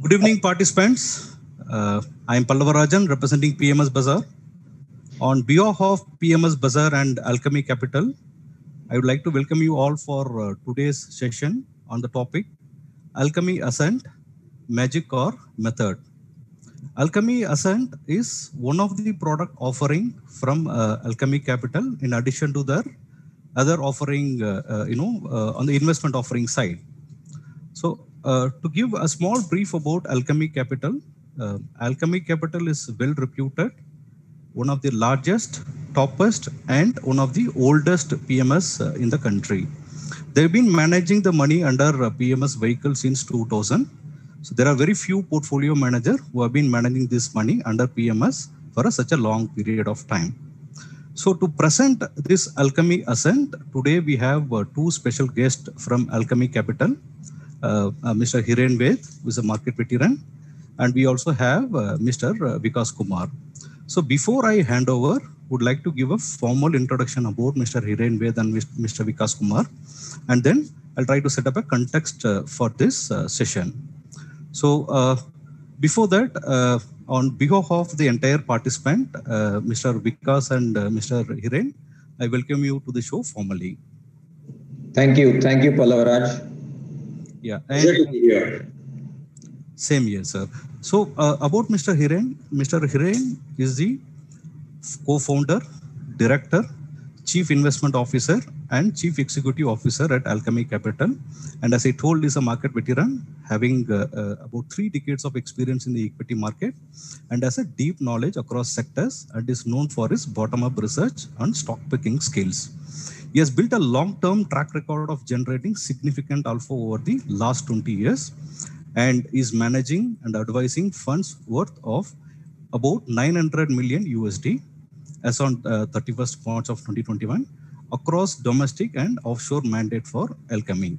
Good evening, participants. Uh, I am Pallavarajan representing PMS Bazaar. On behalf of PMS Bazaar and Alchemy Capital, I would like to welcome you all for uh, today's session on the topic Alchemy Ascent, Magic or Method. Alchemy Ascent is one of the product offering from uh, Alchemy Capital in addition to their other offering, uh, uh, you know, uh, on the investment offering side. So uh, to give a small brief about Alchemy Capital, uh, Alchemy Capital is well reputed, one of the largest, toppest, and one of the oldest PMS uh, in the country. They've been managing the money under uh, PMS vehicle since 2000. So there are very few portfolio managers who have been managing this money under PMS for a, such a long period of time. So to present this Alchemy Ascent, today we have uh, two special guests from Alchemy Capital, Mr. Hiren Ved, who is a market veteran, and we also have uh, Mr. uh, Vikas Kumar. So before I hand over, would like to give a formal introduction about Mr. Hiren Ved and Mr. Vikas Kumar, and then I'll try to set up a context uh, for this session. So before that, on behalf of the entire participant, uh, Mr. Vikas and uh, Mr. Hiren, I welcome you to the show formally. Thank you. Thank you, Pallavaraj. Yeah, and same year, sir. So uh, about Mr. Hiren, Mr. Hiren is the co-founder, director, chief investment officer, and chief executive officer at Alchemy Capital. And as I told, is a market veteran, having uh, uh, about three decades of experience in the equity market, and has a deep knowledge across sectors, and is known for his bottom-up research and stock picking skills. He has built a long-term track record of generating significant alpha over the last 20 years and is managing and advising funds worth of about 900 million USD as on uh, 31st March of 2021 across domestic and offshore mandate for Alchemy.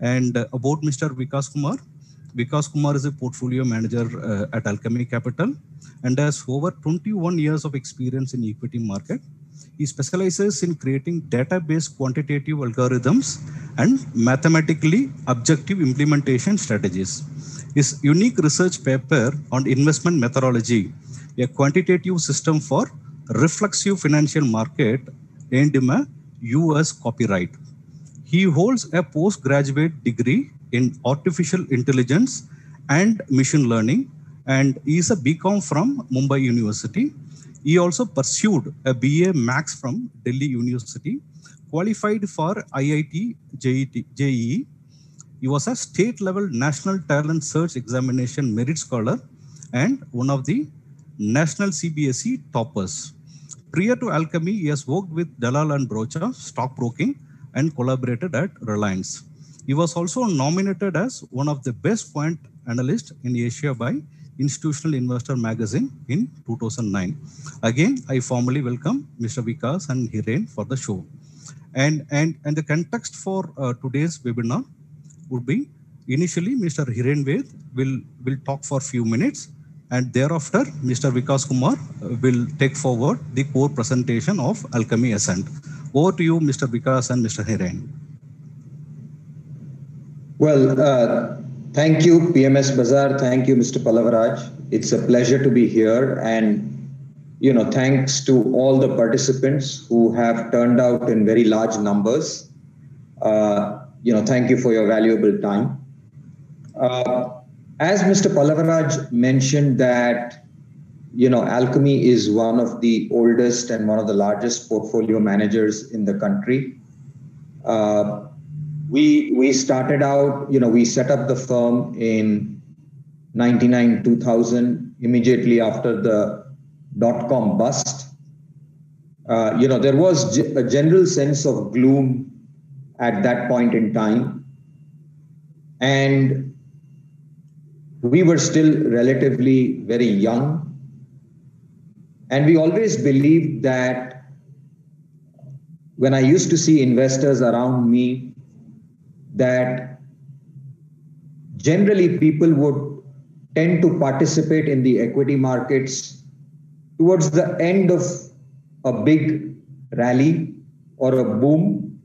And uh, about Mr. Vikas Kumar, Vikas Kumar is a portfolio manager uh, at Alchemy Capital and has over 21 years of experience in equity market. He specializes in creating database quantitative algorithms and mathematically objective implementation strategies. His unique research paper on investment methodology, a quantitative system for reflexive financial market, earned him a US copyright. He holds a postgraduate degree in artificial intelligence and machine learning and is a BCom from Mumbai University. He also pursued a BA Max from Delhi University, qualified for IIT JEE. He was a state level national talent search examination merit scholar and one of the national CBSE toppers. Prior to Alchemy, he has worked with Dalal and Broacha stockbroking and collaborated at Reliance. He was also nominated as one of the best quant analysts in Asia by Institutional Investor magazine in 2009. Again, I formally welcome Mr. Vikas and Hiren for the show. And, and, and the context for uh, today's webinar would be initially Mr. Hiren Ved will, will talk for a few minutes and thereafter Mr. Vikas Kumar uh, will take forward the core presentation of Alchemy Ascent. Over to you, Mr. Vikas and Mr. Hiren. Well, uh, thank you, PMS Bazaar. Thank you, Mr. Pallavaraj. It's a pleasure to be here. And, you know, thanks to all the participants who have turned out in very large numbers. Uh, you know, thank you for your valuable time. Uh, as Mr. Pallavaraj mentioned that, you know, Alchemy is one of the oldest and one of the largest portfolio managers in the country. Uh, we we started out, you know, we set up the firm in 99 2000 immediately after the dot com bust. Uh, you know, there was a general sense of gloom at that point in time. And we were still relatively very young. And we always believed that when I used to see investors around me, that generally people would tend to participate in the equity markets towards the end of a big rally or a boom.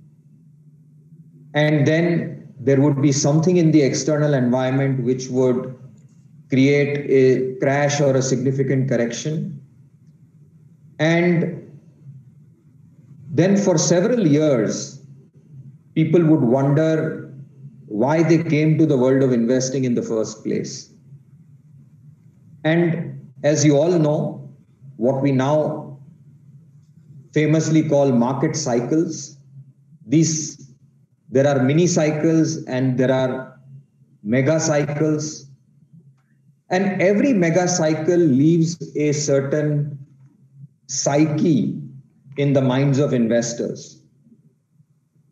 And then there would be something in the external environment which would create a crash or a significant correction. And then for several years, people would wonder why they came to the world of investing in the first place. And as you all know, what we now famously call market cycles, these there are mini cycles and there are mega cycles. And every mega cycle leaves a certain psyche in the minds of investors.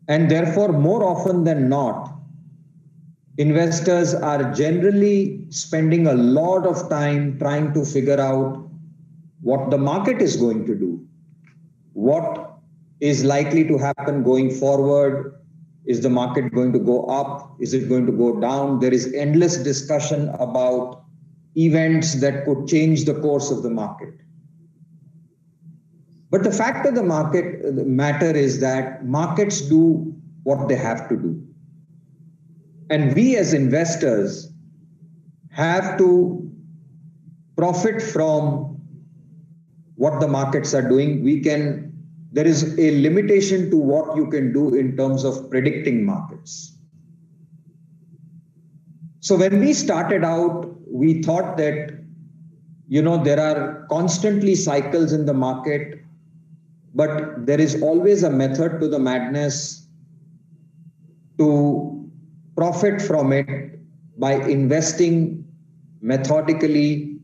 And therefore, more often than not, investors are generally spending a lot of time trying to figure out what the market is going to do, what is likely to happen going forward. Is the market going to go up? Is it going to go down? There is endless discussion about events that could change the course of the market. But the fact of the market the matter is that markets do what they have to do. And we as investors have to profit from what the markets are doing. We can, there is a limitation to what you can do in terms of predicting markets. So when we started out, we thought that, you know, there are constantly cycles in the market, but there is always a method to the madness to profit from it by investing methodically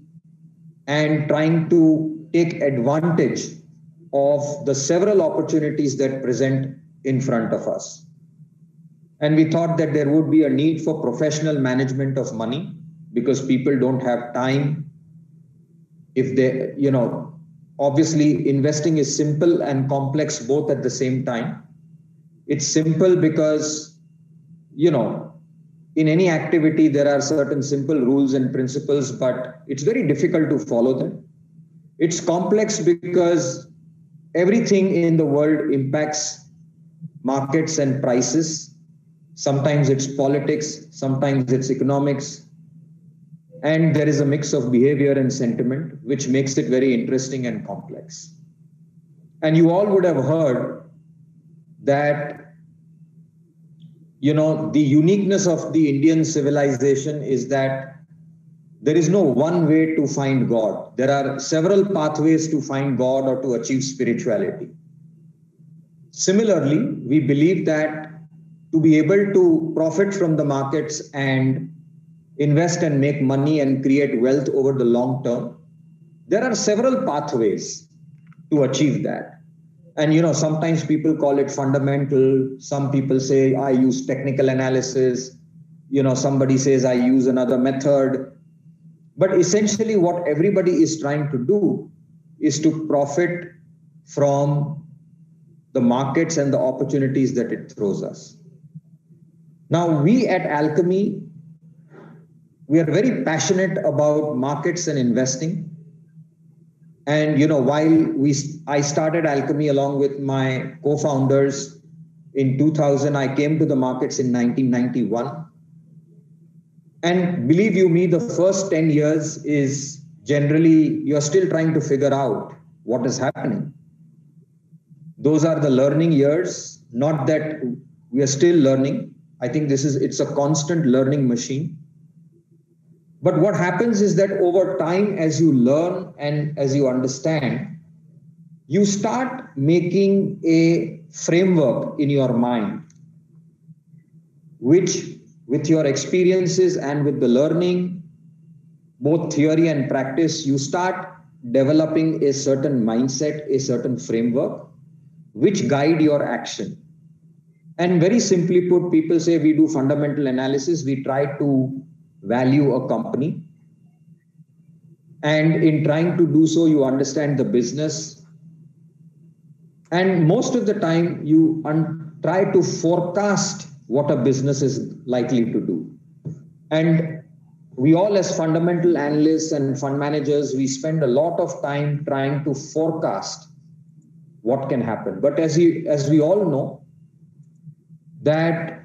and trying to take advantage of the several opportunities that present in front of us. And we thought that there would be a need for professional management of money because people don't have time. If they, you know, obviously investing is simple and complex both at the same time. It's simple because you know, in any activity, there are certain simple rules and principles, but it's very difficult to follow them. It's complex because everything in the world impacts markets and prices. Sometimes it's politics, sometimes it's economics, and there is a mix of behavior and sentiment, which makes it very interesting and complex. And you all would have heard that you know, the uniqueness of the Indian civilization is that there is no one way to find God. There are several pathways to find God or to achieve spirituality. Similarly, we believe that to be able to profit from the markets and invest and make money and create wealth over the long term, there are several pathways to achieve that and you know sometimes people call it fundamental. Some people say i use technical analysis. You know somebody says i use another method. But essentially what everybody is trying to do is to profit from the markets and the opportunities that it throws us. Now we at alchemy we are very passionate about markets and investing and you know, while we I started Alchemy along with my co-founders in 2000, I came to the markets in 1991. And believe you me, the first 10 years is generally you're still trying to figure out what is happening. Those are the learning years, not that we are still learning. I think this is it's a constant learning machine but what happens is that over time, as you learn and as you understand, you start making a framework in your mind, which, with your experiences and with the learning, both theory and practice, you start developing a certain mindset, a certain framework, which guide your action. And very simply put, people say we do fundamental analysis, we try to value a company. And in trying to do so, you understand the business. And most of the time, you un- try to forecast what a business is likely to do. And we all, as fundamental analysts and fund managers, we spend a lot of time trying to forecast what can happen. But as, you, as we all know, that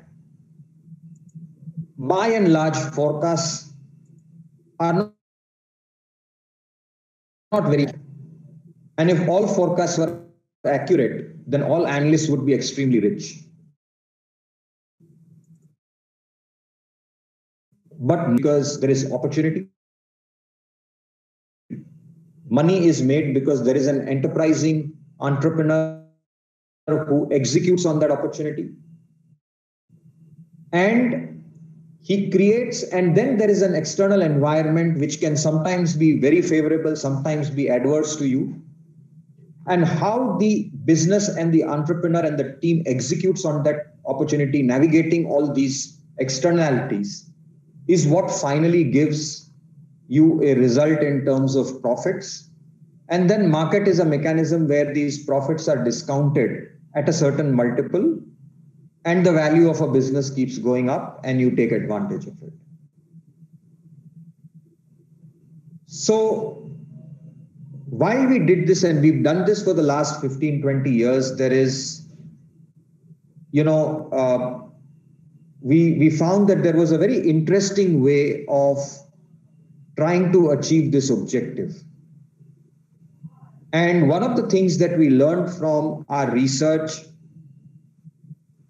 by and large forecasts are not, not very. And if all forecasts were accurate, then all analysts would be extremely rich. But because there is opportunity, money is made because there is an enterprising entrepreneur who executes on that opportunity. And he creates, and then there is an external environment which can sometimes be very favorable, sometimes be adverse to you. And how the business and the entrepreneur and the team executes on that opportunity, navigating all these externalities, is what finally gives you a result in terms of profits. And then market is a mechanism where these profits are discounted at a certain multiple and the value of a business keeps going up and you take advantage of it. So why we did this and we've done this for the last 15, 20 years, there is, you know, uh, we, we found that there was a very interesting way of trying to achieve this objective. And one of the things that we learned from our research,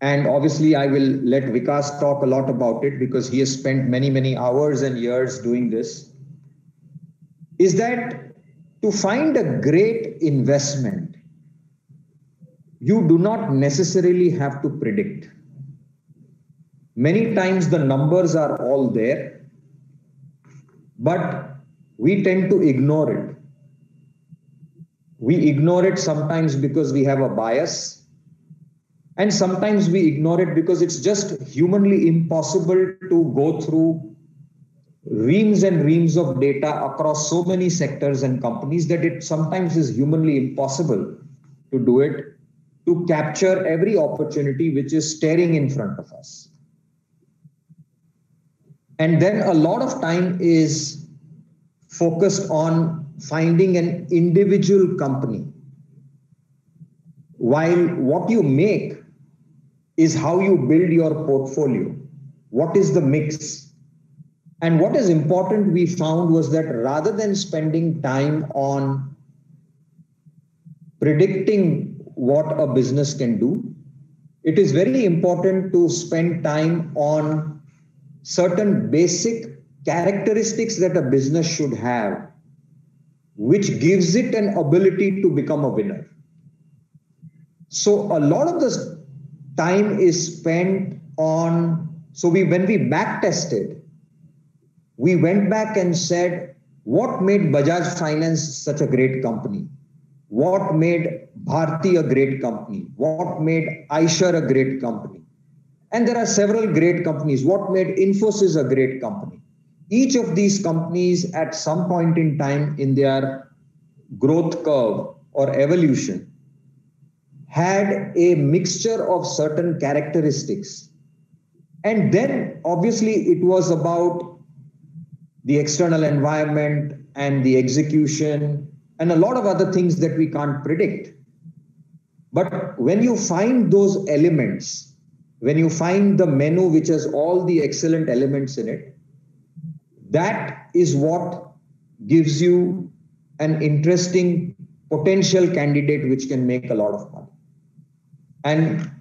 and obviously I will let Vikas talk a lot about it because he has spent many, many hours and years doing this, is that to find a great investment, you do not necessarily have to predict. Many times the numbers are all there, but we tend to ignore it we ignore it sometimes because we have a bias. And sometimes we ignore it because it's just humanly impossible to go through reams and reams of data across so many sectors and companies that it sometimes is humanly impossible to do it to capture every opportunity which is staring in front of us. And then a lot of time is focused on finding an individual company while what you make is how you build your portfolio what is the mix and what is important we found was that rather than spending time on predicting what a business can do it is very important to spend time on certain basic characteristics that a business should have which gives it an ability to become a winner. So a lot of this time is spent on, so we when we back tested, we went back and said, what made Bajaj Finance such a great company? What made Bharti a great company? What made Eicher a great company? And there are several great companies. What made Infosys a great company? each of these companies at some point in time in their growth curve or evolution had a mixture of certain characteristics and then obviously it was about the external environment and the execution and a lot of other things that we can't predict but when you find those elements when you find the menu which has all the excellent elements in it that is what gives you an interesting potential candidate which can make a lot of money. And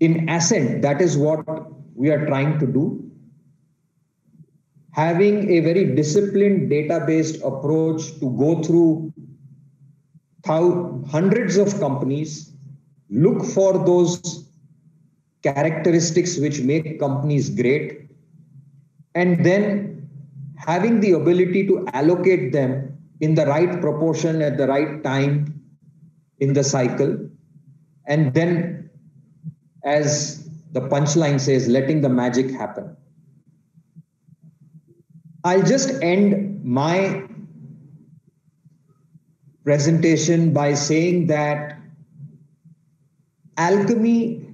in Ascent, that is what we are trying to do. Having a very disciplined data-based approach to go through hundreds of companies, look for those characteristics which make companies great, and then having the ability to allocate them in the right proportion at the right time in the cycle and then as the punchline says letting the magic happen i'll just end my presentation by saying that alchemy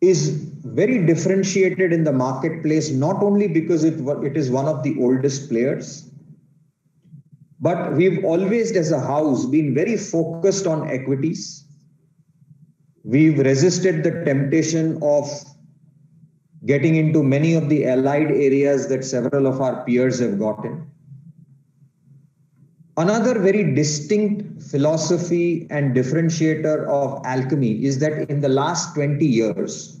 is very differentiated in the marketplace, not only because it, it is one of the oldest players, but we've always, as a house, been very focused on equities. We've resisted the temptation of getting into many of the allied areas that several of our peers have gotten. Another very distinct philosophy and differentiator of alchemy is that in the last 20 years,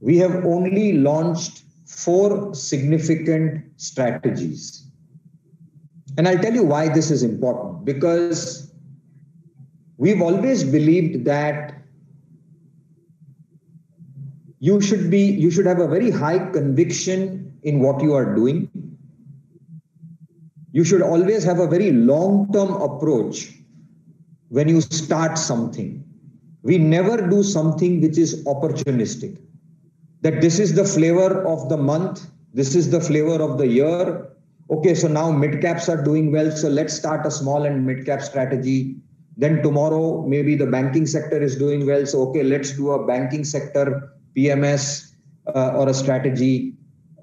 we have only launched four significant strategies. And I'll tell you why this is important because we've always believed that you should be you should have a very high conviction in what you are doing. You should always have a very long term approach when you start something. We never do something which is opportunistic. That this is the flavor of the month this is the flavor of the year. Okay so now mid caps are doing well so let's start a small and mid cap strategy then tomorrow maybe the banking sector is doing well. So okay let's do a banking sector pms uh, or a strategy.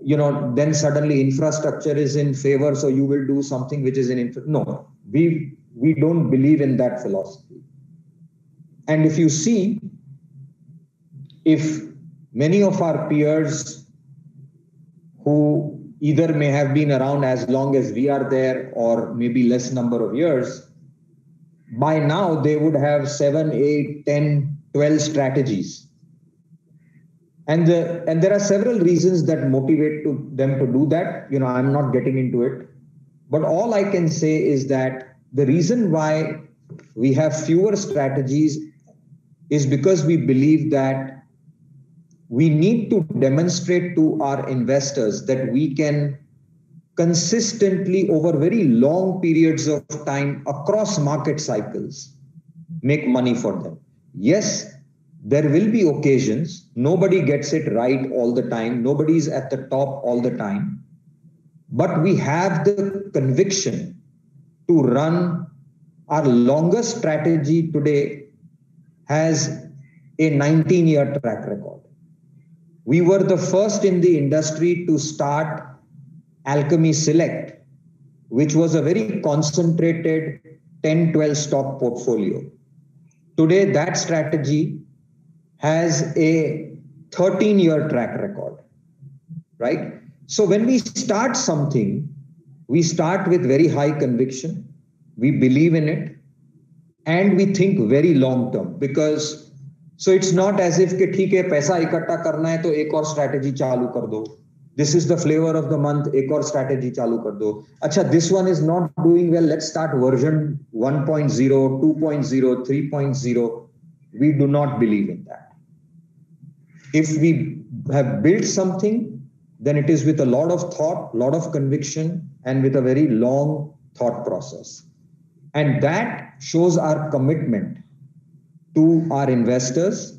You know then suddenly infrastructure is in favor so you will do something which is in infra- no. We we don't believe in that philosophy. And if you see if many of our peers who either may have been around as long as we are there or maybe less number of years by now they would have 7 8 10 12 strategies. And the, and there are several reasons that motivate to them to do that. You know i'm not getting into it. But all i can say is that the reason why we have fewer strategies is because we believe that we need to demonstrate to our investors that we can consistently over very long periods of time across market cycles make money for them. Yes there will be occasions nobody gets it right all the time nobody's at the top all the time but we have the conviction to run. Our longest strategy today has a 19 year track record. We were the first in the industry to start Alchemy Select, which was a very concentrated 10 12 stock portfolio. Today, that strategy has a 13 year track record, right? So, when we start something, we start with very high conviction, we believe in it, and we think very long term because so it's not as if कि ठीक है पैसा इकट्ठा करना है तो एक और स्ट्रैटेजी चालू कर दो this is the flavor of the month एक और strategy चालू कर दो अच्छा this one is not doing well let's start version 1.0 2.0 3.0 we do not believe in that if we have built something then it is with a lot of thought lot of conviction and with a very long thought process and that shows our commitment to our investors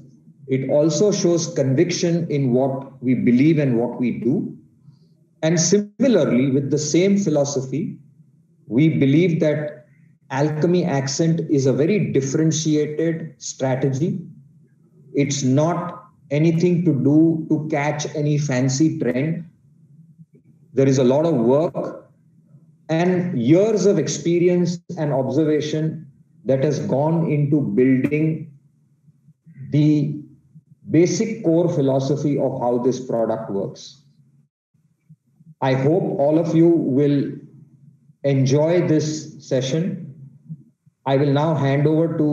it also shows conviction in what we believe and what we do. And similarly, with the same philosophy, we believe that Alchemy Ascent is a very differentiated strategy. It's not anything to do to catch any fancy trend. There is a lot of work and years of experience and observation that has gone into building the basic core philosophy of how this product works. I hope all of you will enjoy this session. I will now hand over to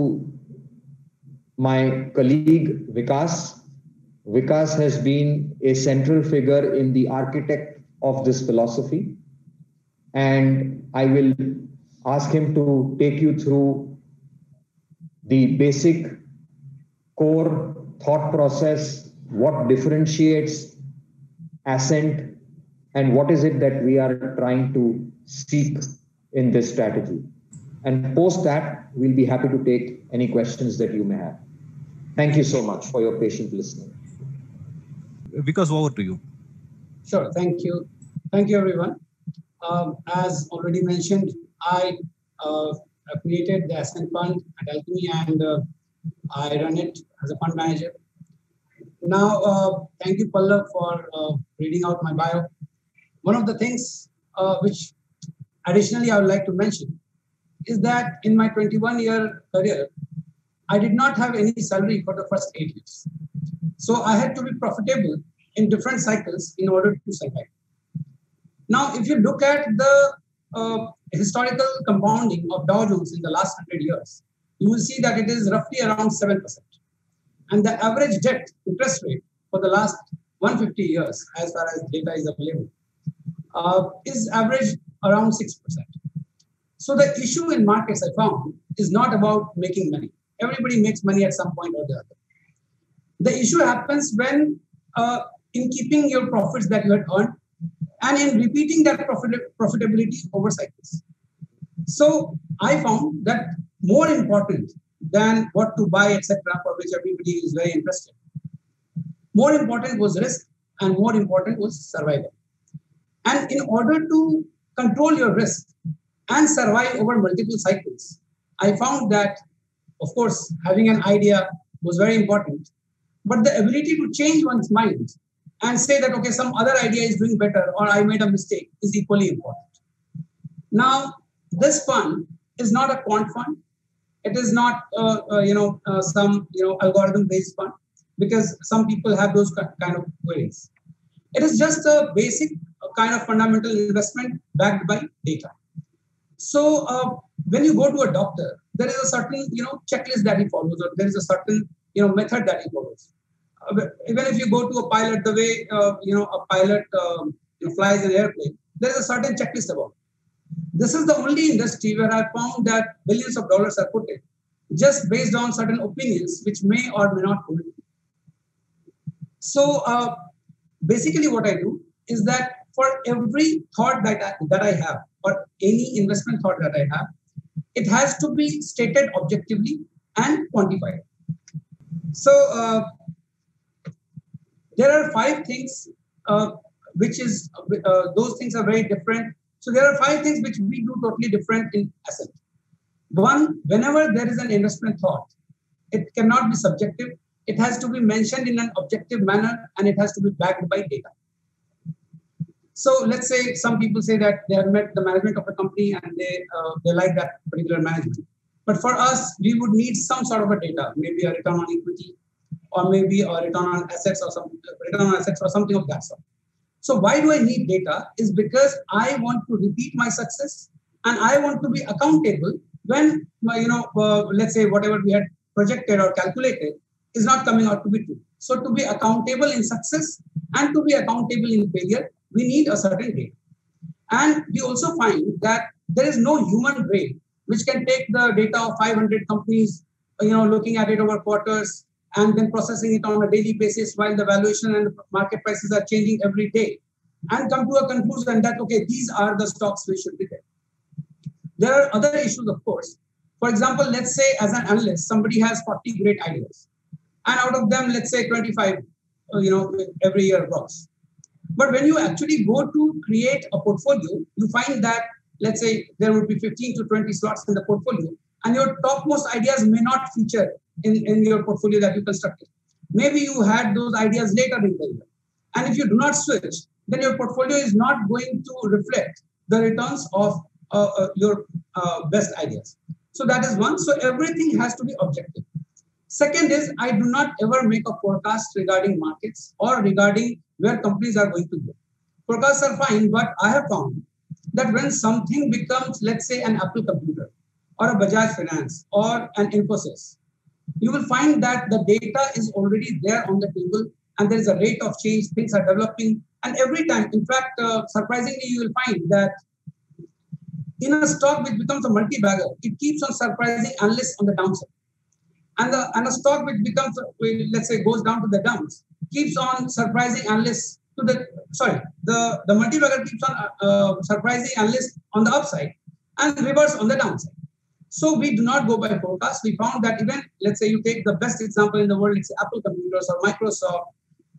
my colleague Vikas. Vikas has been a central figure in the architect of this philosophy. And I will ask him to take you through the basic core thought process, what differentiates Ascent, and what is it that we are trying to seek in this strategy. And post that, we'll be happy to take any questions that you may have. Thank you so much for your patient listening. Vikas over to you. Sure. Thank you. Thank you, everyone. Um, as already mentioned, I uh, created the Ascent Fund at Alchemy and uh, I run it as a fund manager. Now, uh, thank you, Pallav, for uh, reading out my bio. One of the things uh, which additionally I would like to mention is that in my 21 year career, I did not have any salary for the first eight years. So I had to be profitable in different cycles in order to survive. Now, if you look at the uh, historical compounding of Dow Jones in the last 100 years, you will see that it is roughly around 7%. And the average debt interest rate for the last 150 years, as far as data is available, uh, is average around 6%. So the issue in markets I found is not about making money. Everybody makes money at some point or the other. The issue happens when uh, in keeping your profits that you had earned and in repeating that profit, profitability over cycles. So I found that more important than what to buy, etc., for which everybody is very interested. More important was risk, and more important was survival. And in order to control your risk and survive over multiple cycles, I found that, of course, having an idea was very important, but the ability to change one's mind and say that, okay, some other idea is doing better or I made a mistake is equally important. Now, this fund is not a quant fund. It is not, uh, uh, you know, uh, some, you know, algorithm-based fund because some people have those kind of queries. It is just a basic kind of fundamental investment backed by data. So uh, when you go to a doctor, there is a certain, you know, checklist that he follows, or there is a certain, you know, method that he follows. Uh, even if you go to a pilot, the way uh, you know a pilot um, flies an airplane, there is a certain checklist about. This is the only industry where I found that billions of dollars are put in, just based on certain opinions which may or may not hold. So uh, basically, what I do is that for every thought that I, that I have, or any investment thought that I have, it has to be stated objectively and quantified. So uh, there are five things uh, which is uh, those things are very different. So there are five things which we do totally different in Ascent. One, whenever there is an investment thought, it cannot be subjective. It has to be mentioned in an objective manner and it has to be backed by data. So let's say some people say that they have met the management of a company and they uh, they like that particular management. But for us, we would need some sort of a data, maybe a return on equity, or maybe a return on assets or some return on assets or something of that sort. So why do I need data? Is because I want to repeat my success and I want to be accountable when you know uh, let's say whatever we had projected or calculated is not coming out to be true. So to be accountable in success and to be accountable in failure, we need a certain data. And we also find that there is no human brain which can take the data of 500 companies, you know, looking at it over quarters and then processing it on a daily basis while the valuation and market prices are changing every day and come to a conclusion that, okay, these are the stocks we should be there. There are other issues, of course. For example, let's say as an analyst, somebody has 40 great ideas. And out of them, let's say 25, uh, you know, every year grows. But when you actually go to create a portfolio, you find that, let's say, there would be 15 to 20 slots in the portfolio, and your topmost ideas may not feature in, in your portfolio that you constructed. Maybe you had those ideas later in the year. And if you do not switch, then your portfolio is not going to reflect the returns of uh, uh, your uh, best ideas. So that is one. So everything has to be objective. Second is I do not ever make a forecast regarding markets or regarding where companies are going to go. Forecasts are fine, but I have found that when something becomes, let's say, an Apple computer or a Bajaj Finance or an Infosys, you will find that the data is already there on the table and there is a rate of change, things are developing. And every time, in fact, uh, surprisingly, you will find that in a stock which becomes a multi-bagger, it keeps on surprising analysts on the downside and the and a stock which becomes let's say goes down to the dumps keeps on surprising analysts to the sorry the the multi-bagger keeps on uh, uh, surprising analysts on the upside and reverse on the downside so we do not go by forecast we found that even let's say you take the best example in the world it's apple computers or microsoft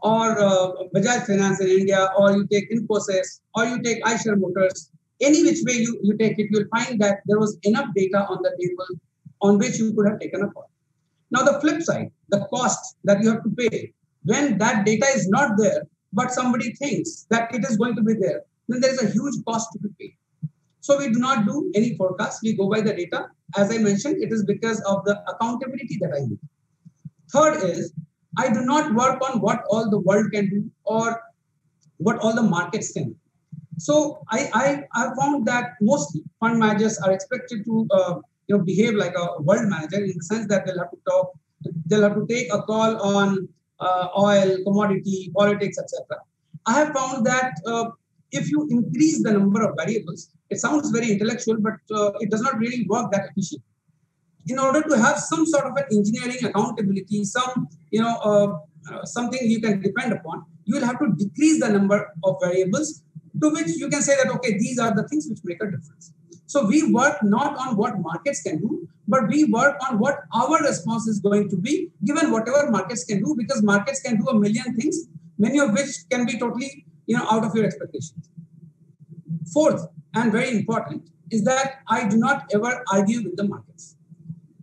or uh, Bajaj Finance in India, or you take Infosys, or you take Eicher Motors, any which way you, you take it, you'll find that there was enough data on the table on which you could have taken a call. Now, the flip side, the cost that you have to pay, when that data is not there, but somebody thinks that it is going to be there, then there is a huge cost to be paid. So we do not do any forecast. We go by the data. As I mentioned, it is because of the accountability that I need. Third is I do not work on what all the world can do or what all the markets can do. So I, I, I found that mostly fund managers are expected to uh, you know behave like a world manager in the sense that they'll have to talk, they'll have to take a call on uh, oil, commodity, politics, etc. I have found that uh, if you increase the number of variables, it sounds very intellectual, but uh, it does not really work that efficiently. In order to have some sort of an engineering accountability, some you know uh, uh, something you can depend upon, you will have to decrease the number of variables to which you can say that okay, these are the things which make a difference. So we work not on what markets can do, but we work on what our response is going to be given whatever markets can do, because markets can do a million things, many of which can be totally you know out of your expectations. Fourth, and very important, is that I do not ever argue with the markets.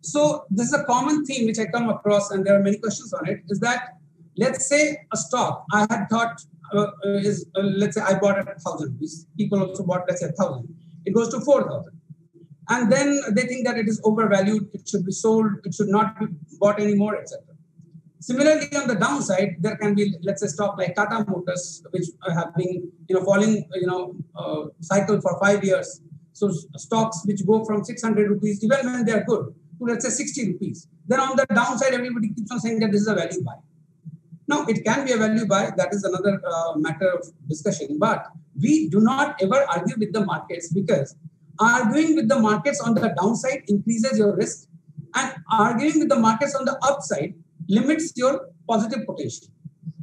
So this is a common theme which I come across, and there are many questions on it. Is that let's say a stock I had thought uh, is uh, let's say I bought at thousand rupees. People also bought let's say a thousand. It goes to four thousand, and then they think that it is overvalued. It should be sold. It should not be bought anymore, etc. Similarly, on the downside, there can be, let's say, stock like Tata Motors, which have been, you know, falling, you know, uh, cycle for five years. So stocks which go from 600 rupees, even when they are good, to let's say 60 rupees. Then on the downside, everybody keeps on saying that this is a value buy. Now, it can be a value buy. That is another uh, matter of discussion. But we do not ever argue with the markets because arguing with the markets on the downside increases your risk, and arguing with the markets on the upside limits your positive potential.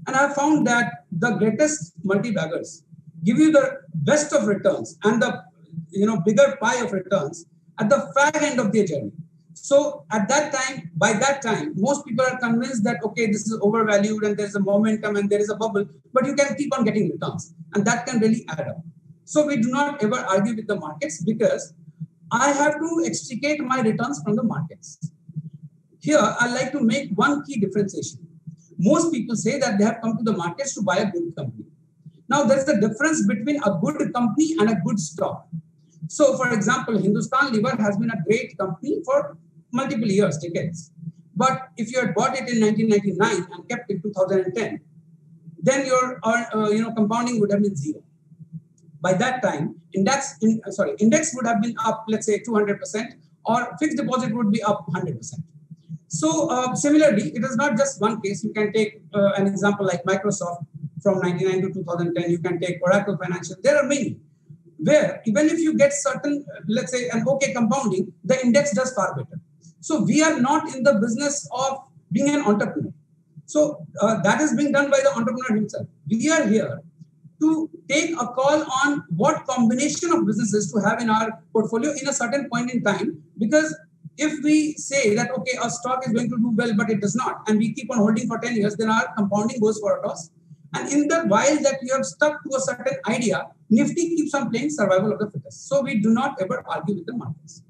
And I found that the greatest multi-baggers give you the best of returns and the you know bigger pie of returns at the far end of their journey. So at that time, by that time, most people are convinced that okay, this is overvalued and there's a momentum and there is a bubble, but you can keep on getting returns, and that can really add up. So we do not ever argue with the markets because I have to extricate my returns from the markets. Here, I like to make one key differentiation. Most people say that they have come to the markets to buy a good company. Now, there's a difference between a good company and a good stock. So, for example, Hindustan Lever has been a great company for multiple years, decades. But if you had bought it in 1999 and kept it 2010, then your uh, you know compounding would have been zero. By that time, index in, sorry index would have been up, let's say 200 percent, or fixed deposit would be up 100 percent. So uh, similarly, it is not just one case. You can take uh, an example like Microsoft from 99 to 2010. You can take Oracle Financial. There are many where even if you get certain, let's say an okay compounding, the index does far better. So we are not in the business of being an entrepreneur. So uh, that is being done by the entrepreneur himself. We are here to take a call on what combination of businesses to have in our portfolio in a certain point in time because if we say that okay our stock is going to do well but it does not and we keep on holding for 10 years then our compounding goes for a toss and in the while that we have stuck to a certain idea nifty keeps on playing survival of the fittest. So we do not ever argue with the markets.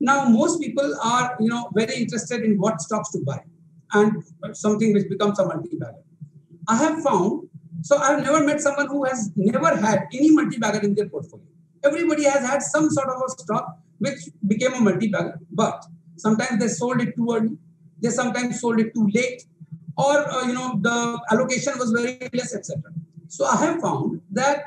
Now most people are you know very interested in what stocks to buy and something which becomes a multi-bagger. I have found so i've never met someone who has never had any multi-bagger in their portfolio. Everybody has had some sort of a stock which became a multi-bagger. But sometimes they sold it too early. They sometimes sold it too late, or uh, you know the allocation was very less, etc. So I have found that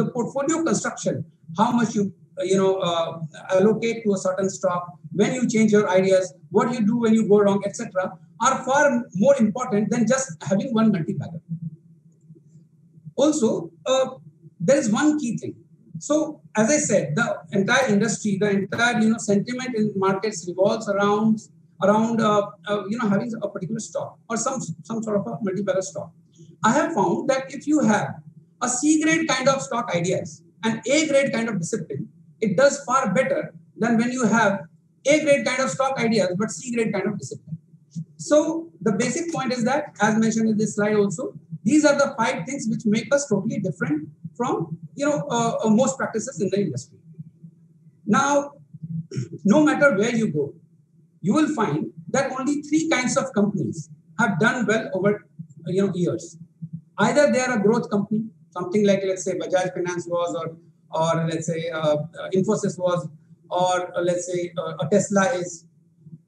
the portfolio construction, how much you uh, you know uh, allocate to a certain stock, when you change your ideas, what you do when you go wrong, etc., are far more important than just having one multi-bagger. Also, uh, there is one key thing so, as I said, the entire industry, the entire you know sentiment in markets revolves around around uh, uh, you know having a particular stock or some some sort of a multi-bagger stock. I have found that if you have a C grade kind of stock ideas and A grade kind of discipline, it does far better than when you have A grade kind of stock ideas but C grade kind of discipline. So the basic point is that, as mentioned in this slide also, these are the five things which make us totally different from you know uh, uh, most practices in the industry. Now, no matter where you go, you will find that only three kinds of companies have done well over you know years. Either they are a growth company, something like let's say Bajaj Finance was, or or let's say uh, uh Infosys was, or uh, let's say uh, a Tesla is,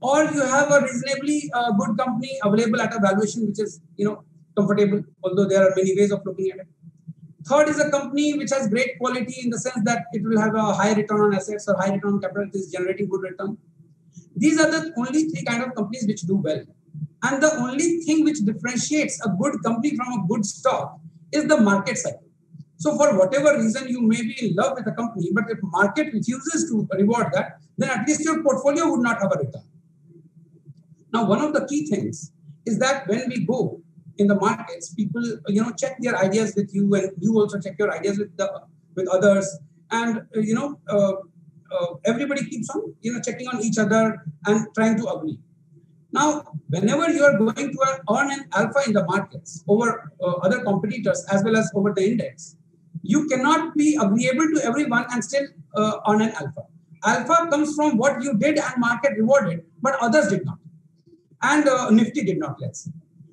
or you have a reasonably uh, good company available at a valuation which is you know comfortable, although there are many ways of looking at it. Third is a company which has great quality in the sense that it will have a high return on assets or high return on capital, it is generating good return. These are the only three kind of companies which do well. And the only thing which differentiates a good company from a good stock is the market cycle. So for whatever reason, you may be in love with a company, but if market refuses to reward that, then at least your portfolio would not have a return. Now, one of the key things is that when we go in the markets, people you know check their ideas with you, and you also check your ideas with the with others, and you know uh, uh, everybody keeps on you know checking on each other and trying to agree. Now, whenever you are going to earn an alpha in the markets over uh, other competitors as well as over the index, you cannot be agreeable to everyone and still uh, earn an alpha. Alpha comes from what you did and market rewarded, but others did not. And uh, Nifty did not, let's say.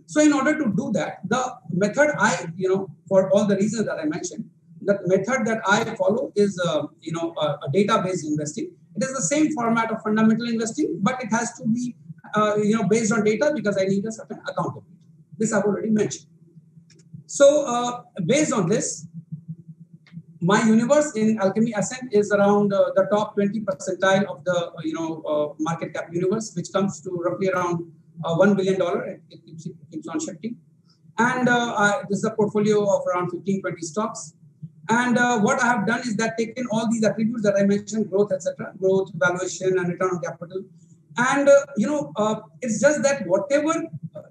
So in order to do that, the method I, you know, for all the reasons that I mentioned, the method that I follow is, uh, you know, a, a database investing. It is the same format of fundamental investing, but it has to be, uh, you know, based on data because I need a certain accountability. This I've already mentioned. So uh, based on this, my universe in Alchemy Ascent is around uh, the top 20 percentile of the you know uh, market cap universe, which comes to roughly around one billion dollar. It, it, keeps, it, keeps, on shifting, and uh, this is a portfolio of around 15, 20 stocks. And uh, what I have done is that taken all these attributes that I mentioned, growth, etc., growth, valuation, and return on capital, and uh, you know it's just that whatever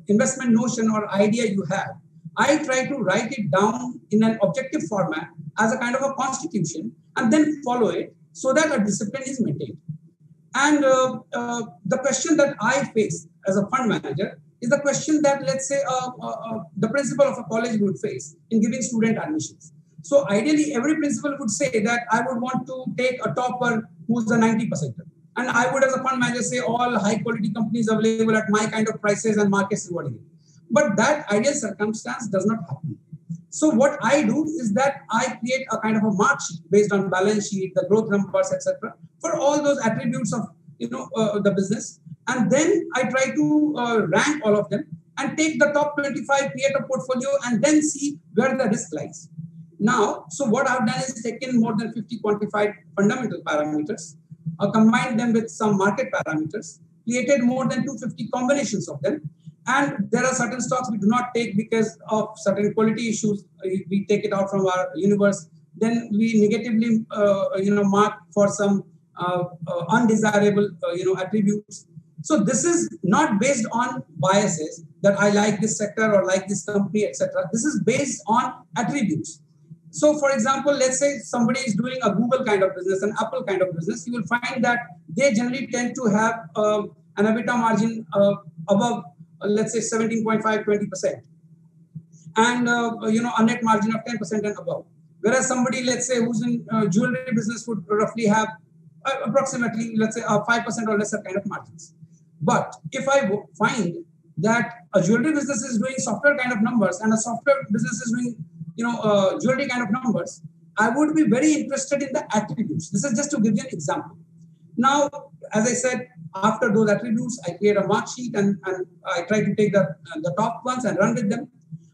investment notion or idea you have, I try to write it down in an objective format as a kind of a constitution and then follow it so that a discipline is maintained. And uh, uh, the question that I face as a fund manager is the question that, let's say, uh, uh, uh, the principal of a college would face in giving student admissions. So ideally, every principal would say that I would want to take a topper who's a 90 percenter. And I would, as a fund manager, say all high quality companies available at my kind of prices and markets rewarding. But that ideal circumstance does not happen. So what I do is that I create a kind of a mark sheet based on balance sheet, the growth numbers, etc., for all those attributes of you know uh, the business, and then I try to uh, rank all of them and take the top 25, create a portfolio, and then see where the risk lies. Now, so what I've done is taken more than 50 quantified fundamental parameters, uh, combined them with some market parameters, created more than 250 combinations of them, and there are certain stocks we do not take because of certain quality issues. We take it out from our universe. Then we negatively, uh, you know, mark for some uh, uh, undesirable, uh, you know, attributes. So this is not based on biases that I like this sector or like this company, etc. This is based on attributes. So, for example, let's say somebody is doing a Google kind of business, an Apple kind of business, you will find that they generally tend to have um, an EBITDA margin uh, above uh, let's say 17.5, 20%. And, uh, you know, a net margin of 10% and above. Whereas somebody, let's say, who's in uh, jewelry business would roughly have approximately, let's say, a 5% or lesser kind of margins. But if I find that a jewelry business is doing software kind of numbers and a software business is doing, you know, uh, jewelry kind of numbers, I would be very interested in the attributes. This is just to give you an example. Now, as I said, after those attributes, I create a mark sheet and, and I try to take the, the top ones and run with them.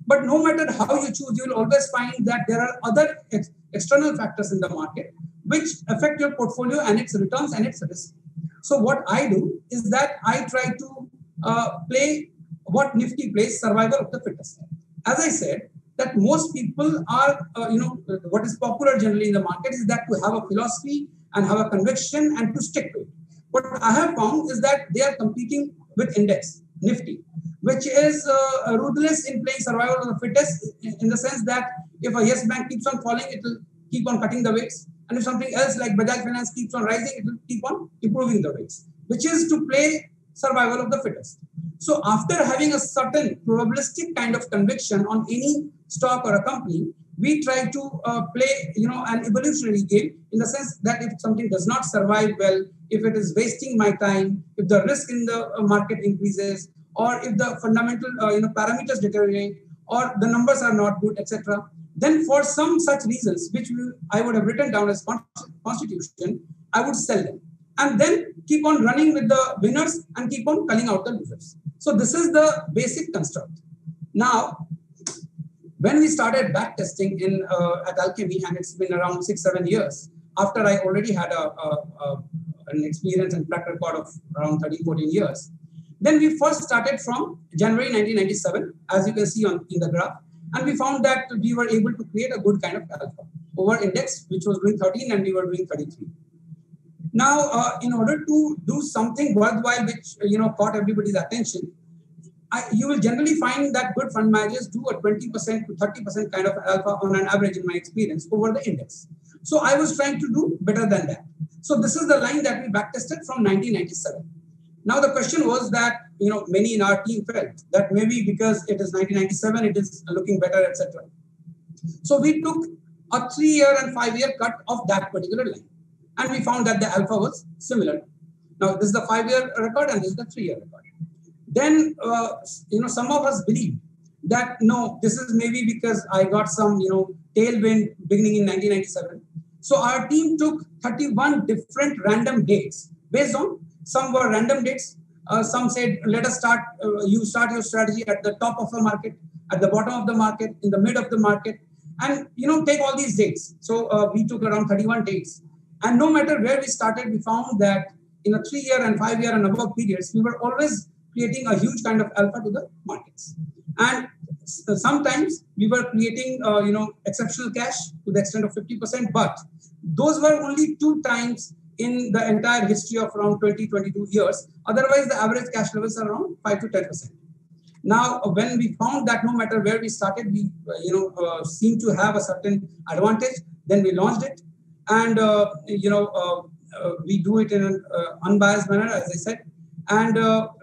But no matter how you choose, you will always find that there are other ex external factors in the market which affect your portfolio and its returns and its risk. So what I do is that I try to uh, play what Nifty plays, survival of the fittest. As I said, that most people are, uh, you know, what is popular generally in the market is that to have a philosophy and have a conviction and to stick to it. What I have found is that they are competing with index, Nifty, which is uh, ruthless in playing survival of the fittest in the sense that if a yes bank keeps on falling, it will keep on cutting the weights. And if something else like Bajaj Finance keeps on rising, it will keep on improving the weights, which is to play survival of the fittest. So after having a certain probabilistic kind of conviction on any stock or a company, we try to uh, play, you know, an evolutionary game in the sense that if something does not survive well, if it is wasting my time, if the risk in the uh, market increases, or if the fundamental, uh, you know, parameters deteriorate, or the numbers are not good, etc., then for some such reasons, which I would have written down as constitution, I would sell them. and then keep on running with the winners and keep on culling out the losers. So this is the basic construct. Now, when we started back testing in uh, at Alchemy, and it's been around six, seven years, after I already had a, a, a, an experience and track record of around 13, 14 years, then we first started from January 1997, as you can see on in the graph, and we found that we were able to create a good kind of alpha over index, which was doing 13 and we were doing 33. Now, uh, in order to do something worthwhile, which you know caught everybody's attention, I, you will generally find that good fund managers do a 20% to 30% kind of alpha on an average, in my experience, over the index. So I was trying to do better than that. So this is the line that we backtested from 1997. Now the question was that you know many in our team felt that maybe because it is 1997, it is looking better, etc. So we took a three-year and five-year cut of that particular line and we found that the alpha was similar. Now, this is the five-year record and this is the three-year record. Then, uh, you know, some of us believe that no, this is maybe because I got some, you know, tailwind beginning in 1997. So our team took 31 different random dates based on some were random dates. Uh, some said, let us start, uh, you start your strategy at the top of the market, at the bottom of the market, in the mid of the market, and you know take all these dates. So uh, we took around 31 dates and no matter where we started, we found that in a three year and five year and above periods, we were always creating a huge kind of alpha to the markets. And sometimes we were creating, uh, you know, exceptional cash to the extent of 50%, but those were only two times in the entire history of around 20, 22 years. Otherwise, the average cash levels are around 5 to 10%. Now, when we found that no matter where we started, we, uh, you know, uh, seem to have a certain advantage, then we launched it and uh, you know uh, uh, we do it in an unbiased manner, as I said, and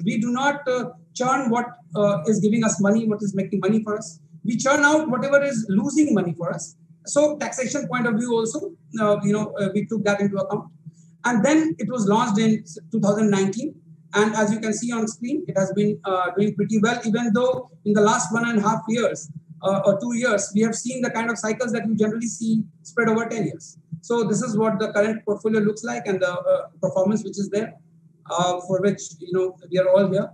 we do not churn what is giving us money, what is making money for us. We churn out whatever is losing money for us. So taxation point of view also, you know, we took that into account. And then it was launched in 2019. And as you can see on screen, it has been uh, doing pretty well, even though in the last one and a half years uh, or two years, we have seen the kind of cycles that you generally see spread over 10 years. So this is what the current portfolio looks like and the uh, performance which is there, uh, for which you know we are all here.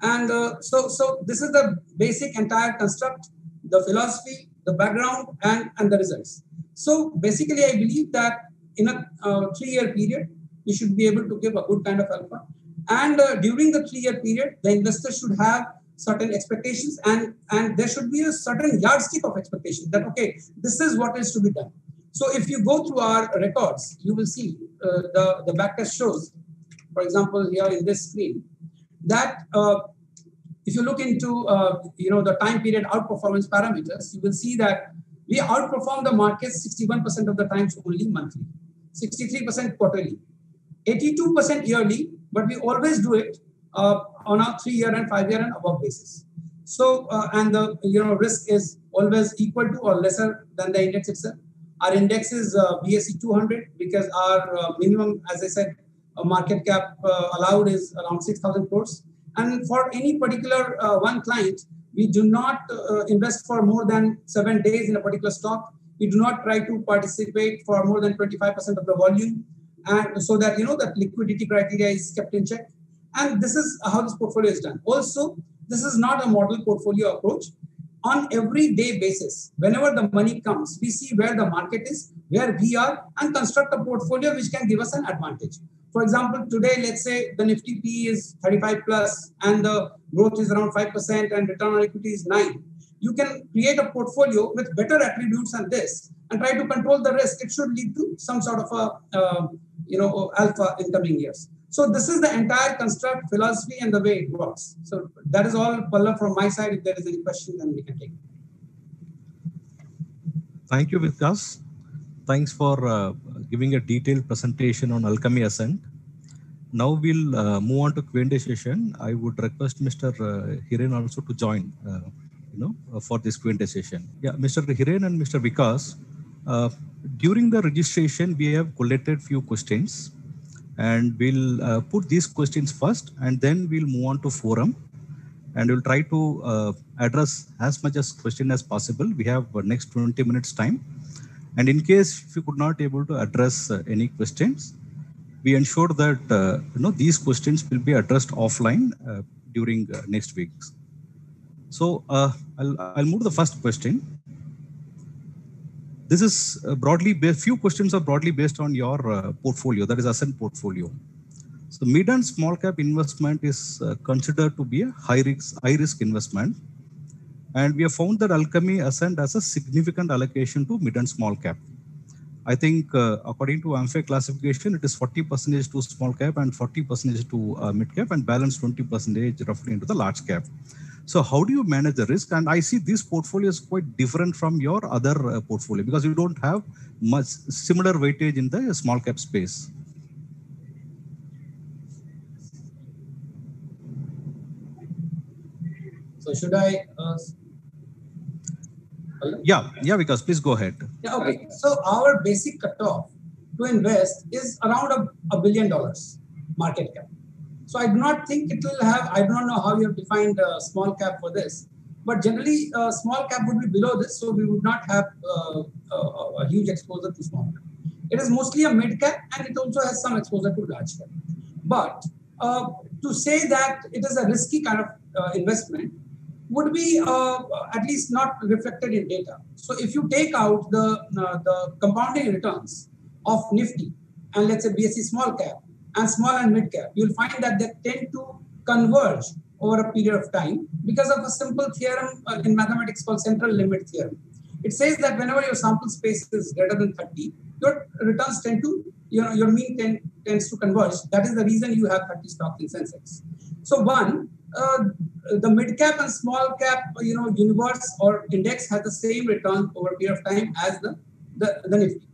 And uh, so, so this is the basic entire construct, the philosophy, the background, and and the results. So basically, I believe that in a uh, three-year period, we should be able to give a good kind of alpha. And uh, during the three-year period, the investor should have certain expectations and and there should be a certain yardstick of expectation that okay this is what is to be done so if you go through our records, you will see uh, the, the backtest shows, for example, here in this screen, that uh, if you look into uh, you know the time period outperformance parameters, you will see that we outperform the market 61% of the times only monthly, 63% quarterly, 82% yearly, but we always do it uh, on a three-year and five-year and above basis. So, uh, and the you know risk is always equal to or lesser than the index itself. Our index is uh, BSE 200 because our uh, minimum, as I said, market cap uh, allowed is around 6,000 crores. And for any particular uh, one client, we do not uh, invest for more than seven days in a particular stock. We do not try to participate for more than 25% of the volume, and so that you know that liquidity criteria is kept in check. And this is how this portfolio is done. Also, this is not a model portfolio approach on every day basis, whenever the money comes, we see where the market is, where we are, and construct a portfolio which can give us an advantage. For example, today, let's say the Nifty P is 35 plus and the growth is around 5% and return on equity is 9. You can create a portfolio with better attributes than this and try to control the risk. It should lead to some sort of a, uh, you know, alpha in coming years. So this is the entire construct philosophy and the way it works. So that is all, Palla, from my side. If there is any question, then we can take. Thank you, Vikas. Thanks for uh, giving a detailed presentation on Alchemy Ascent. Now we'll uh, move on to Q&A session. I would request Mr. Uh, Hiren also to join, uh, you know, uh, for this Q&A session. Yeah, Mr. Hiren and Mr. Vikas, uh, during the registration, we have collected few questions and we'll uh, put these questions first and then we'll move on to forum and we'll try to uh, address as much as question as possible we have uh, next 20 minutes time and in case if you could not able to address uh, any questions we ensure that you know these questions will be addressed offline during next weeks. So uh, I'll, I'll move to the first question. This is uh, broadly few questions are broadly based on your uh, portfolio, that is Ascent portfolio. So mid and small cap investment is considered to be a high risk, high risk investment. And we have found that Alchemy Ascent has a significant allocation to mid and small cap. I think uh, according to AMFI classification, it is 40% to small cap and 40 percentage to uh, mid cap and balance 20 percentage roughly into the large cap. So how do you manage the risk? And I see this portfolio is quite different from your other uh, portfolio because you don't have much similar weightage in the small cap space. So should I uh, yeah, yeah, because please go ahead. Yeah, okay. So our basic cutoff to invest is around a, a billion dollars market cap. So I do not think it will have, I do not know how you have defined a small cap for this, but generally uh, small cap would be below this, so we would not have uh, a, a, huge exposure to small cap. It is mostly a mid cap and it also has some exposure to large cap. But uh, to say that it is a risky kind of uh, investment would be uh, at least not reflected in data. So if you take out the, the compounding returns of Nifty and let's say BSE small cap and small and mid cap, you'll find that they tend to converge over a period of time because of a simple theorem uh, in mathematics called central limit theorem. It says that whenever your sample space is greater than 30, your returns tend to, you know, your mean tend, tends to converge. That is the reason you have 30 stocks in Sensex. So one, uh, the mid cap and small cap, you know, universe or index has the same return over a period of time as the, the, the Nifty.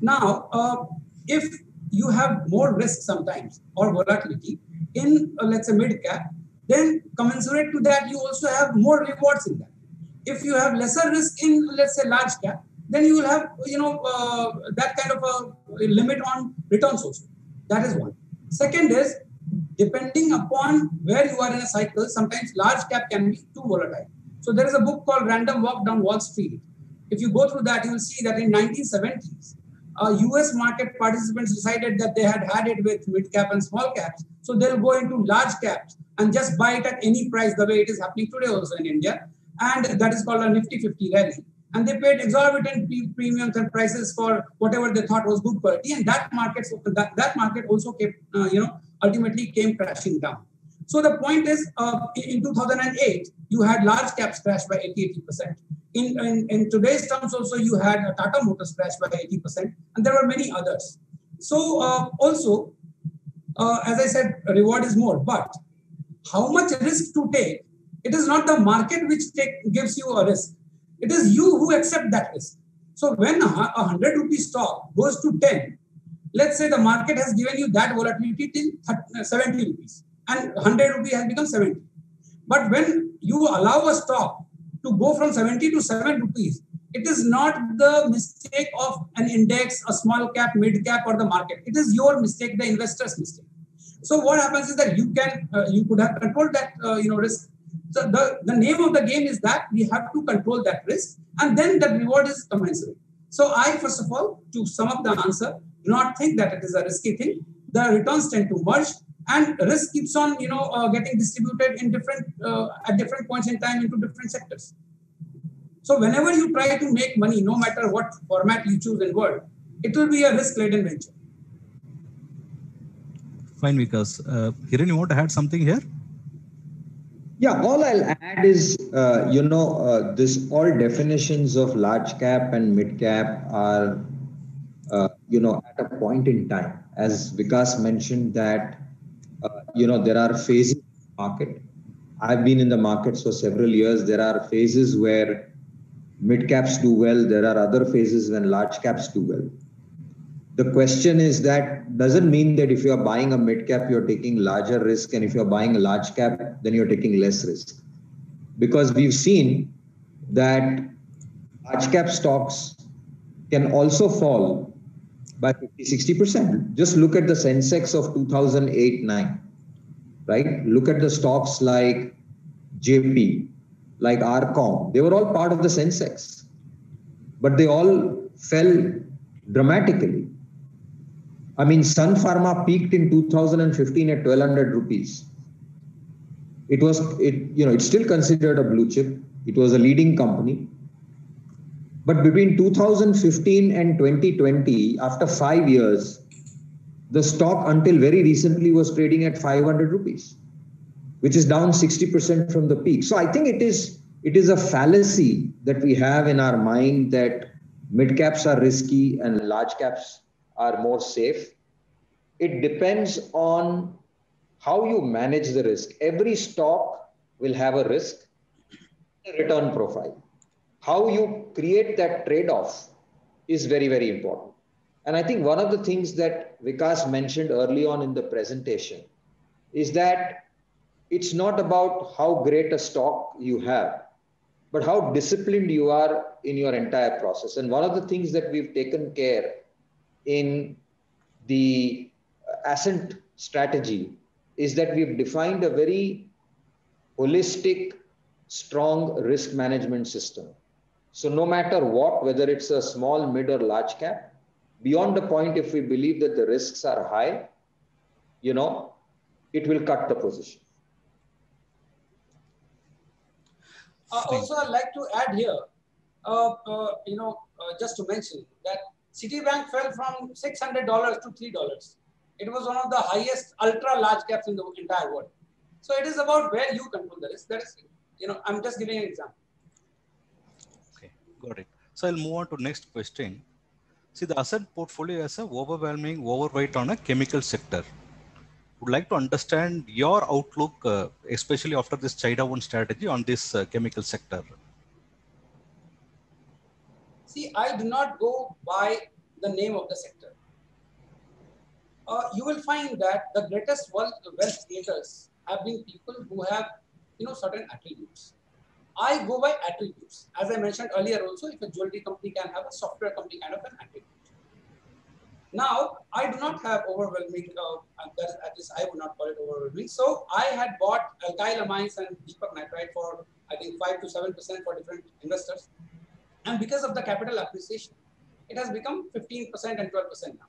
Now, uh, if you have more risk sometimes or volatility in, uh, let's say, mid cap, then commensurate to that, you also have more rewards in that. If you have lesser risk in, let's say, large cap, then you will have, you know, uh, that kind of a limit on returns also. That is one. Second is depending upon where you are in a cycle, sometimes large cap can be too volatile. So there is a book called Random Walk Down Wall Street. If you go through that, you will see that in 1970s, uh, US market participants decided that they had had it with mid cap and small caps. So they'll go into large caps and just buy it at any price, the way it is happening today also in India. And that is called a Nifty 50 rally. And they paid exorbitant premiums and prices for whatever they thought was good quality. And that market, that, that market also kept, uh, you know, ultimately came crashing down. So the point is, uh, in 2008, you had large caps crash by 80%. In, in, in, today's terms also, you had a Tata Motors crash by 80%, and there were many others. So uh, also, uh, as I said, reward is more, but how much risk to take? It is not the market which take, gives you a risk. It is you who accept that risk. So when a 100 rupee stock goes to 10, let's say the market has given you that volatility till 70 rupees and 100 rupees has become 70. But when you allow a stock to go from 70 to 7 rupees, it is not the mistake of an index, a small cap, mid cap, or the market. It is your mistake, the investor's mistake. So what happens is that you can, uh, you could have controlled that, uh, you know, risk. So the, the name of the game is that we have to control that risk, and then the reward is commensurate. So I, first of all, to sum up the answer, do not think that it is a risky thing. The returns tend to merge and risk keeps on, you know, uh, getting distributed in different, uh, at different points in time into different sectors. So whenever you try to make money, no matter what format you choose in world, it will be a risk-laden venture. Fine, Vikas. Uh, Hiren, you want to add something here? Yeah, all I'll add is, uh, you know, uh, this all definitions of large cap and mid cap are uh, you know, at a point in time, as Vikas mentioned that, you know, there are phases market. I've been in the markets for several years. There are phases where mid caps do well. There are other phases when large caps do well. The question is that doesn't mean that if you're buying a mid cap, you're taking larger risk. And if you're buying a large cap, then you're taking less risk. Because we've seen that large cap stocks can also fall by 50, 60%. Just look at the Sensex of 2008 9, right? Look at the stocks like JP, like RCom. They were all part of the Sensex, but they all fell dramatically. I mean, Sun Pharma peaked in 2015 at 1200 rupees. It was, it, you know, it's still considered a blue chip. It was a leading company. But between 2015 and 2020, after five years, the stock until very recently was trading at 500 rupees, which is down 60% from the peak. So I think it is it is a fallacy that we have in our mind that mid caps are risky and large caps are more safe. It depends on how you manage the risk. Every stock will have a risk return profile. How you create that trade off is very, very important. And I think one of the things that Vikas mentioned early on in the presentation is that it's not about how great a stock you have, but how disciplined you are in your entire process. And one of the things that we've taken care in the ascent strategy is that we've defined a very holistic, strong risk management system. So no matter what, whether it's a small, mid, or large cap, beyond the point if we believe that the risks are high, you know, it will cut the position. Uh, also, I'd like to add here, uh, uh, you know, uh, just to mention that Citibank fell from $600 to $3. It was one of the highest ultra large caps in the entire world. So it is about where you control the risk. That is, you know, I'm just giving an example. Okay, got it. So I'll move on to next question. See, the Ascent portfolio has a overwhelming overweight on a chemical sector. Would like to understand your outlook, uh, especially after this China one strategy on this uh, chemical sector. See, I do not go by the name of the sector. Uh, you will find that the greatest wealth, wealth creators have been people who have, you know, certain attributes. I go by attributes. As I mentioned earlier also, if a jewelry company can have a software company kind of an attribute. Now, I do not have overwhelming, uh, at least I would not call it overwhelming. So I had bought alkyl amines and Deepak nitrite for, I think, 5 to 7% for different investors. And because of the capital appreciation, it has become 15% and 12% now.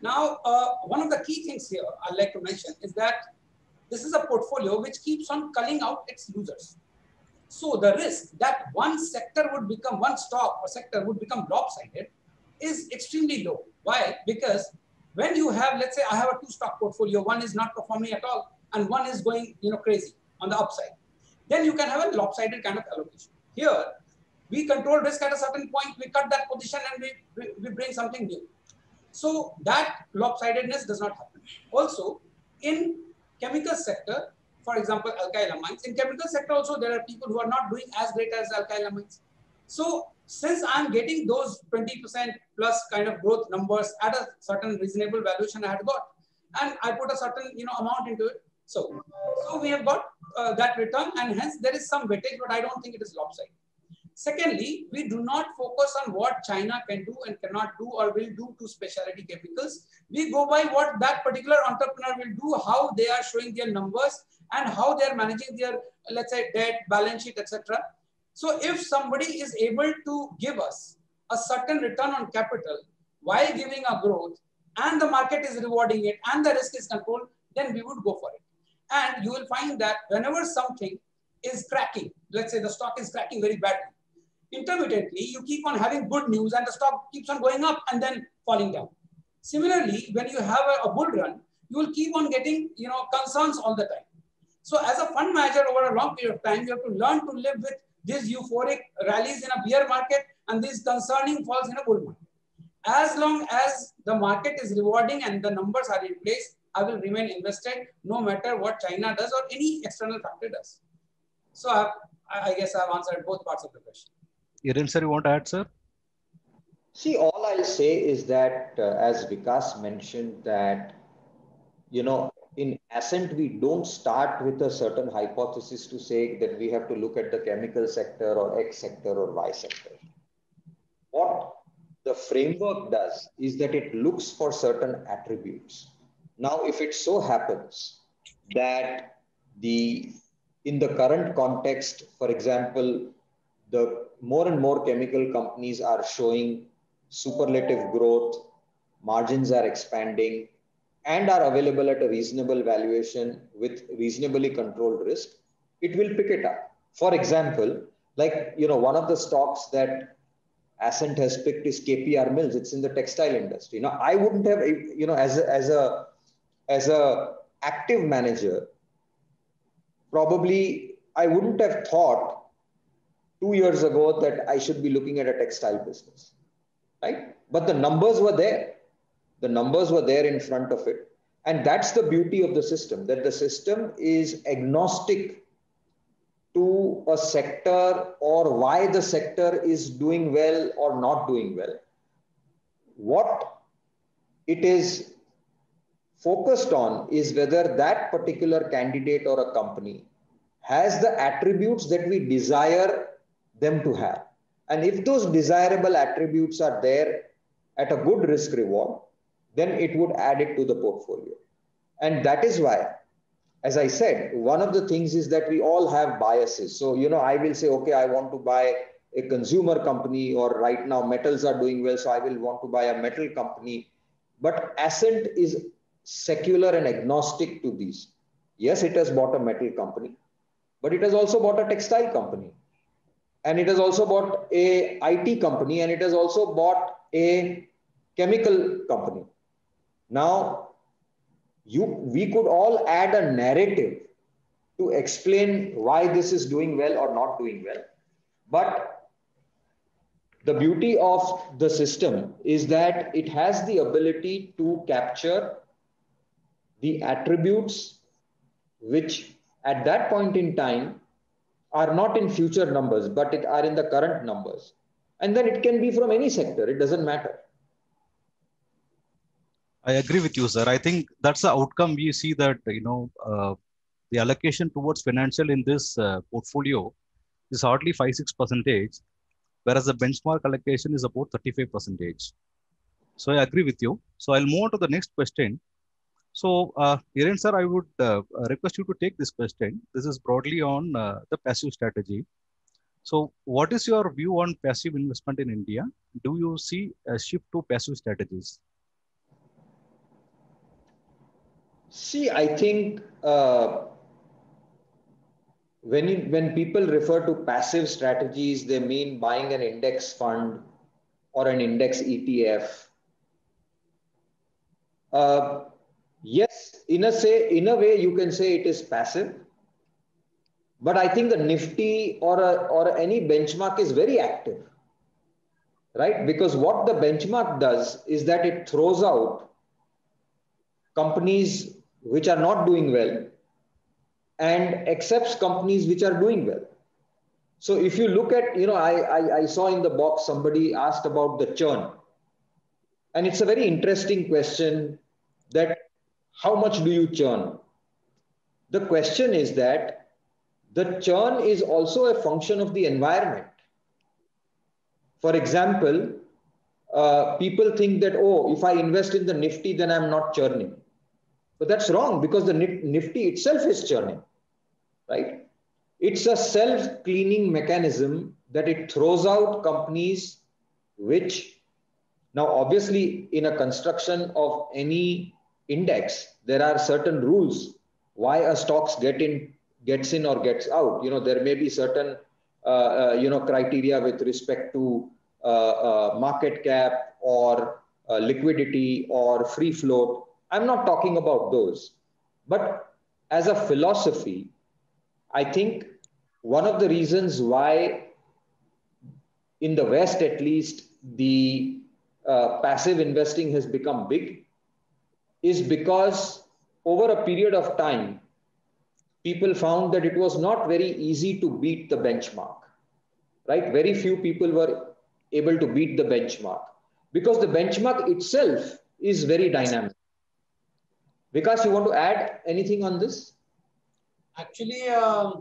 Now, uh, one of the key things here I'd like to mention is that this is a portfolio which keeps on culling out its losers. So the risk that one sector would become, one stock or sector would become lopsided is extremely low. Why? Because when you have, let's say I have a two stock portfolio, one is not performing at all and one is going, you know, crazy on the upside. Then you can have a lopsided kind of allocation. Here, we control risk at a certain point, we cut that position and we, we, bring something new. So that lopsidedness does not happen. Also, in chemical sector, for example, alkyl amines. In chemical sector also, there are people who are not doing as great as alkyl amines. So since I'm getting those 20% plus kind of growth numbers at a certain reasonable valuation I had got, and I put a certain you know amount into it. So, so we have got uh, that return and hence there is some weightage, but I don't think it is lopsided. Secondly, we do not focus on what China can do and cannot do or will do to specialty chemicals. We go by what that particular entrepreneur will do, how they are showing their numbers and how they are managing their, let's say, debt, balance sheet, etc. So if somebody is able to give us a certain return on capital while giving a growth and the market is rewarding it and the risk is controlled, then we would go for it. And you will find that whenever something is cracking, let's say the stock is cracking very badly, intermittently you keep on having good news and the stock keeps on going up and then falling down. Similarly, when you have a, a bull run, you will keep on getting you know concerns all the time. So as a fund manager over a long period of time, you have to learn to live with these euphoric rallies in a bear market and these concerning falls in a bull market. As long as the market is rewarding and the numbers are in place, I will remain invested no matter what China does or any external factor does. So I, I guess I've answered both parts of the question. Hiren sir, you want to add, sir? See, all I'll say is that, uh, as Vikas mentioned, that, you know, in Ascent, we don't start with a certain hypothesis to say that we have to look at the chemical sector or X sector or Y sector. What the framework does is that it looks for certain attributes. Now, if it so happens that the in the current context, for example, the more and more chemical companies are showing superlative growth, margins are expanding, and are available at a reasonable valuation with reasonably controlled risk, it will pick it up. For example, like you know, one of the stocks that Ascent has picked is KPR Mills. It's in the textile industry. Now, I wouldn't have, you know, as a, as a as a active manager, probably I wouldn't have thought two years ago that I should be looking at a textile business, right? But the numbers were there. The numbers were there in front of it. And that's the beauty of the system, that the system is agnostic to a sector or why the sector is doing well or not doing well. What it is focused on is whether that particular candidate or a company has the attributes that we desire them to have. And if those desirable attributes are there at a good risk reward, then it would add it to the portfolio. And that is why, as I said, one of the things is that we all have biases. So, you know, I will say, okay, I want to buy a consumer company, or right now metals are doing well, so I will want to buy a metal company. But Ascent is secular and agnostic to these. Yes, it has bought a metal company, but it has also bought a textile company. And it has also bought a IT company and it has also bought a chemical company. Now, you, we could all add a narrative to explain why this is doing well or not doing well. But the beauty of the system is that it has the ability to capture the attributes which at that point in time are not in future numbers, but it are in the current numbers. And then it can be from any sector, it doesn't matter. I agree with you, sir. I think that's the outcome we see that, you know, uh, the allocation towards financial in this uh, portfolio is hardly 5 6 percentage, whereas the benchmark allocation is about 35 percentage. So I agree with you. So I'll move on to the next question. So, uh, sir, I would uh, request you to take this question. This is broadly on uh, the passive strategy. So, what is your view on passive investment in India? Do you see a shift to passive strategies? See, I think uh, when you, when people refer to passive strategies, they mean buying an index fund or an index ETF. Uh, yes, in a say in a way you can say it is passive, but I think the Nifty or a, or any benchmark is very active, right? Because what the benchmark does is that it throws out companies which are not doing well and accepts companies which are doing well. So if you look at, you know, I, I, I, saw in the box somebody asked about the churn. And it's a very interesting question that how much do you churn? The question is that the churn is also a function of the environment. For example, uh, people think that, oh, if I invest in the Nifty, then I'm not churning. But that's wrong because the Nifty itself is churning, right? It's a self cleaning mechanism that it throws out companies which now obviously in a construction of any index there are certain rules why a stocks get in gets in or gets out you know there may be certain uh, uh, you know criteria with respect to uh, uh market cap or uh, liquidity or free float I'm not talking about those. But as a philosophy, I think one of the reasons why, in the West at least, the uh, passive investing has become big is because over a period of time, people found that it was not very easy to beat the benchmark, right? Very few people were able to beat the benchmark because the benchmark itself is very dynamic. Vikas, you want to add anything on this? Actually, uh,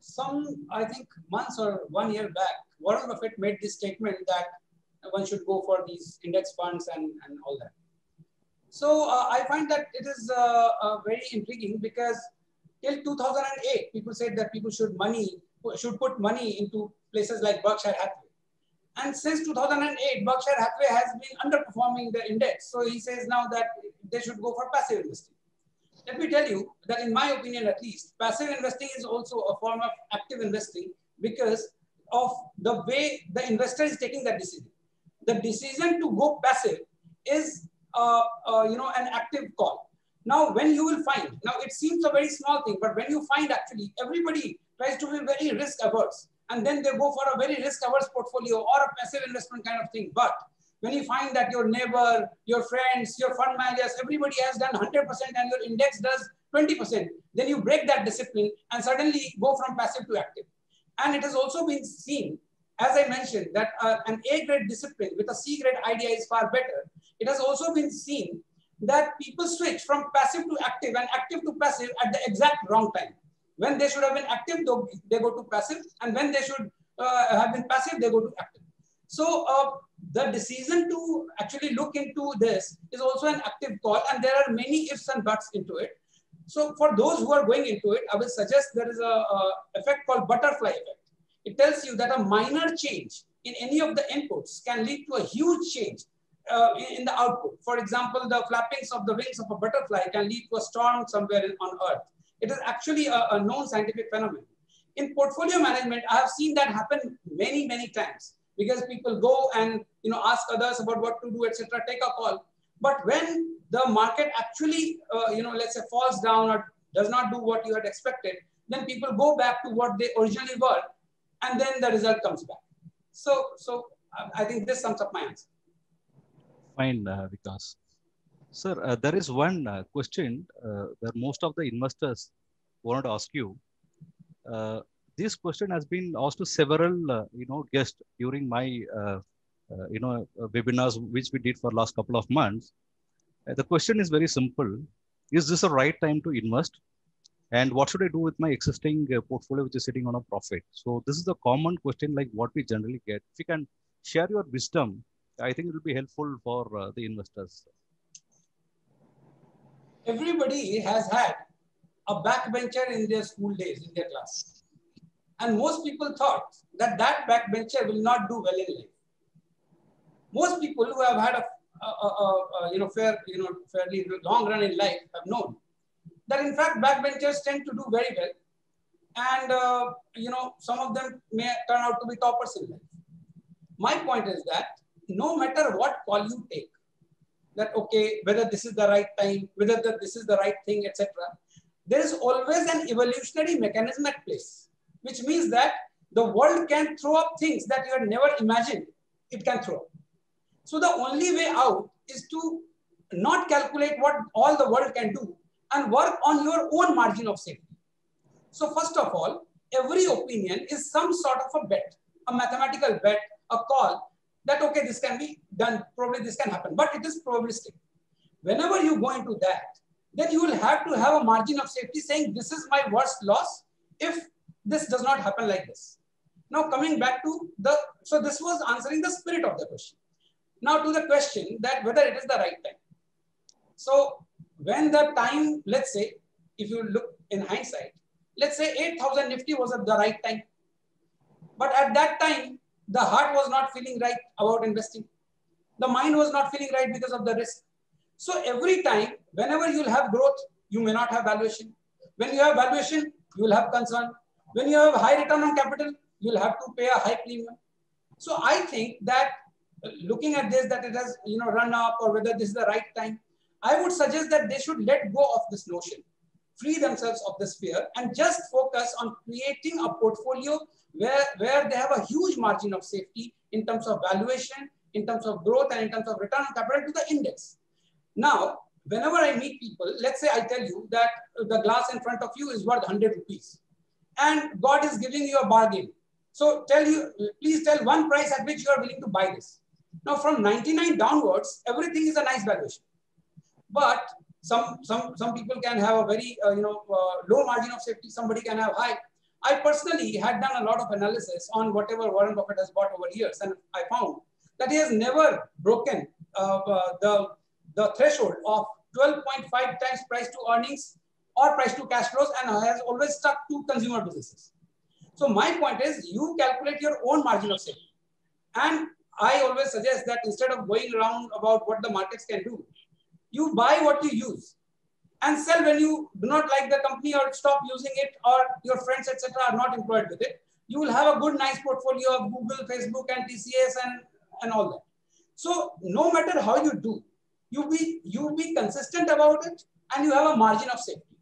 some, I think, months or one year back, Warren Buffett made this statement that one should go for these index funds and, and all that. So uh, I find that it is uh, uh very intriguing because till 2008, people said that people should money should put money into places like Berkshire Hathaway. And since 2008, Berkshire Hathaway has been underperforming the index. So he says now that they should go for passive investing. Let me tell you that in my opinion, at least, passive investing is also a form of active investing because of the way the investor is taking that decision. The decision to go passive is, uh, uh, you know, an active call. Now, when you will find, now it seems a very small thing, but when you find actually everybody tries to be very risk averse and then they go for a very risk averse portfolio or a passive investment kind of thing. But when you find that your neighbor, your friends, your fund managers, everybody has done 100% and your index does 20%, then you break that discipline and suddenly go from passive to active. And it has also been seen, as I mentioned, that uh, an A grade discipline with a C grade idea is far better. It has also been seen that people switch from passive to active and active to passive at the exact wrong time. When they should have been active, they go to passive, and when they should uh, have been passive, they go to active. So uh, the decision to actually look into this is also an active call, and there are many ifs and buts into it. So for those who are going into it, I will suggest there is a, a effect called butterfly effect. It tells you that a minor change in any of the inputs can lead to a huge change uh, in, in, the output. For example, the flappings of the wings of a butterfly can lead to a storm somewhere on Earth. It is actually a, a known scientific phenomenon. In portfolio management, I have seen that happen many, many times because people go and you know ask others about what to do, etc. Take a call. But when the market actually, uh, you know, let's say falls down or does not do what you had expected, then people go back to what they originally were, and then the result comes back. So, so I think this sums up my answer. Fine, uh, Vikas. Sir, uh, there is one uh, question uh, that most of the investors wanted to ask you. Uh, this question has been asked to several, uh, you know, guests during my, uh, you know, webinars which we did for last couple of months. the question is very simple: Is this the right time to invest? And what should I do with my existing portfolio which is sitting on a profit? So this is the common question, like what we generally get. If you can share your wisdom, I think it will be helpful for the investors everybody has had a backbencher in their school days, in their class. And most people thought that that backbencher will not do well in life. Most people who have had a, a, a, a, you know, fair, you know, fairly long run in life have known that in fact backbenchers tend to do very well. And, uh, you know, some of them may turn out to be toppers in life. My point is that no matter what call you take, that okay whether this is the right time whether the, this is the right thing etc there is always an evolutionary mechanism at place which means that the world can throw up things that you had never imagined it can throw so the only way out is to not calculate what all the world can do and work on your own margin of safety. So first of all every opinion is some sort of a bet a mathematical bet a call that, okay, this can be done, probably this can happen, but it is probabilistic. Whenever you go into that, then you will have to have a margin of safety saying this is my worst loss. If this does not happen like this. Now coming back to the, so this was answering the spirit of the question. Now to the question that whether it is the right time. So when the time, let's say, if you look in hindsight, let's say 8,000 Nifty was at the right time. But at that time, the heart was not feeling right about investing. The mind was not feeling right because of the risk. So every time, whenever you'll have growth, you may not have valuation. When you have valuation, you will have concern. When you have high return on capital, you'll have to pay a high premium. So I think that uh, looking at this, that it has you know run up or whether this is the right time, I would suggest that they should let go of this notion, free themselves of this fear and just focus on creating a portfolio where, where they have a huge margin of safety in terms of valuation, in terms of growth, and in terms of return on capital to the index. Now, whenever I meet people, let's say I tell you that the glass in front of you is worth 100 rupees and God is giving you a bargain. So tell you, please tell one price at which you are willing to buy this. Now from 99 downwards, everything is a nice valuation. But some, some, some people can have a very, uh, you know, uh, low margin of safety. Somebody can have high. I personally had done a lot of analysis on whatever Warren Buffett has bought over years, and I found that he has never broken uh, uh, the, the threshold of 12.5 times price to earnings or price to cash flows and has always stuck to consumer businesses. So my point is you calculate your own margin of safety. And I always suggest that instead of going around about what the markets can do, you buy what you use and sell when you do not like the company or stop using it or your friends, etc., are not employed with it. You will have a good, nice portfolio of Google, Facebook, and TCS and, and all that. So no matter how you do, you be you be consistent about it and you have a margin of safety.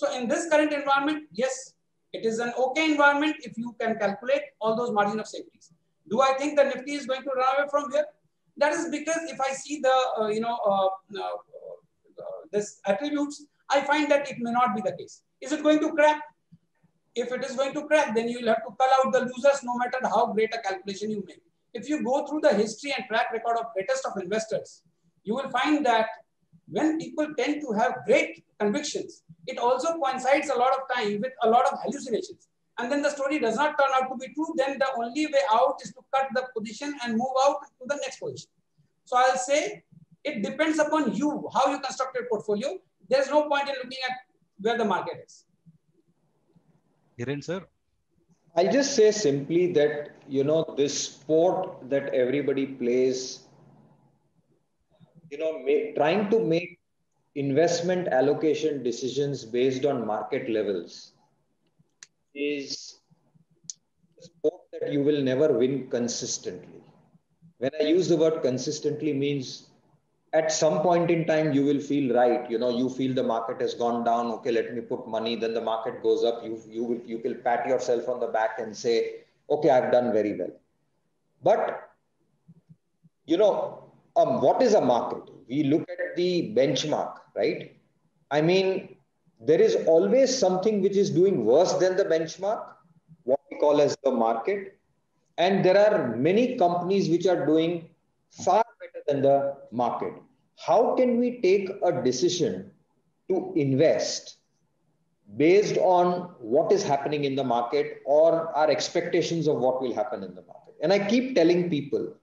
So in this current environment, yes, it is an okay environment if you can calculate all those margin of safeties. Do I think the Nifty is going to run away from here? That is because if I see the, uh, you know, uh, uh, uh, this attributes, I find that it may not be the case. Is it going to crack? If it is going to crack, then you will have to call out the losers no matter how great a calculation you make. If you go through the history and track record of greatest of investors, you will find that when people tend to have great convictions, it also coincides a lot of time with a lot of hallucinations. And then the story does not turn out to be true, then the only way out is to cut the position and move out to the next position. So I'll say it depends upon you, how you construct your portfolio. There's no point in looking at where the market is. Hiren, sir. I'll just say simply that, you know, this sport that everybody plays you know, make, trying to make investment allocation decisions based on market levels is sport that you will never win consistently. When I use the word consistently means at some point in time you will feel right you know you feel the market has gone down okay let me put money then the market goes up you you will you will pat yourself on the back and say okay i've done very well but you know um, what is a market? We look at the benchmark, right? I mean, there is always something which is doing worse than the benchmark, what we call as the market. And there are many companies which are doing far better than the market. How can we take a decision to invest based on what is happening in the market or our expectations of what will happen in the market? And I keep telling people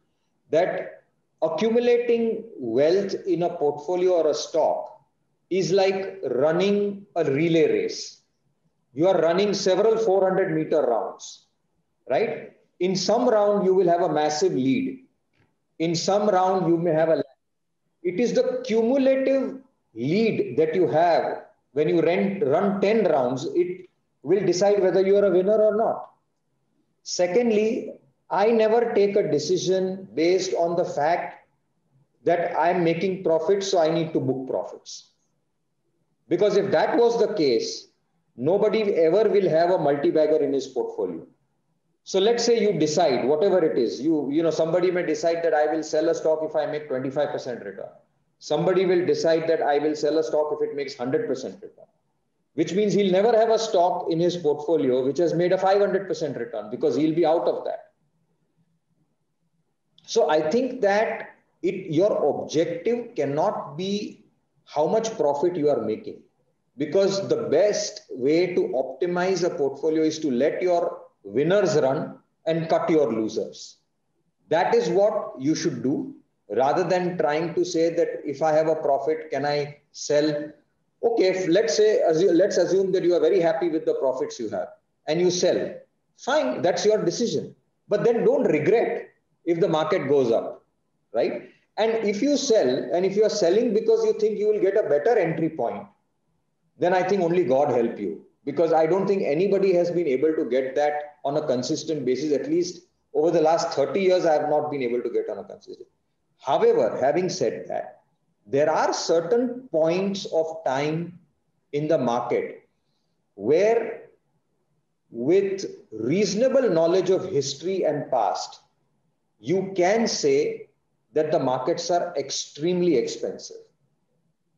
that accumulating wealth in a portfolio or a stock is like running a relay race. You are running several 400 meter rounds, right? In some round, you will have a massive lead. In some round, you may have a. It is the cumulative lead that you have when you run, run 10 rounds, it will decide whether you are a winner or not. Secondly, I never take a decision based on the fact that I'm making profits, so I need to book profits. Because if that was the case, nobody ever will have a multi-bagger in his portfolio. So let's say you decide, whatever it is, you, you know, somebody may decide that I will sell a stock if I make 25% return. Somebody will decide that I will sell a stock if it makes 100% return, which means he'll never have a stock in his portfolio which has made a 500% return because he'll be out of that. So I think that it your objective cannot be how much profit you are making because the best way to optimize a portfolio is to let your winners run and cut your losers. That is what you should do rather than trying to say that if I have a profit, can I sell? Okay, let's say, let's assume that you are very happy with the profits you have and you sell. Fine, that's your decision. But then don't regret if the market goes up, right? And if you sell, and if you are selling because you think you will get a better entry point, then I think only God help you. Because I don't think anybody has been able to get that on a consistent basis. At least over the last 30 years, I have not been able to get on a consistent. However, having said that, there are certain points of time in the market where with reasonable knowledge of history and past, you can say that the markets are extremely expensive.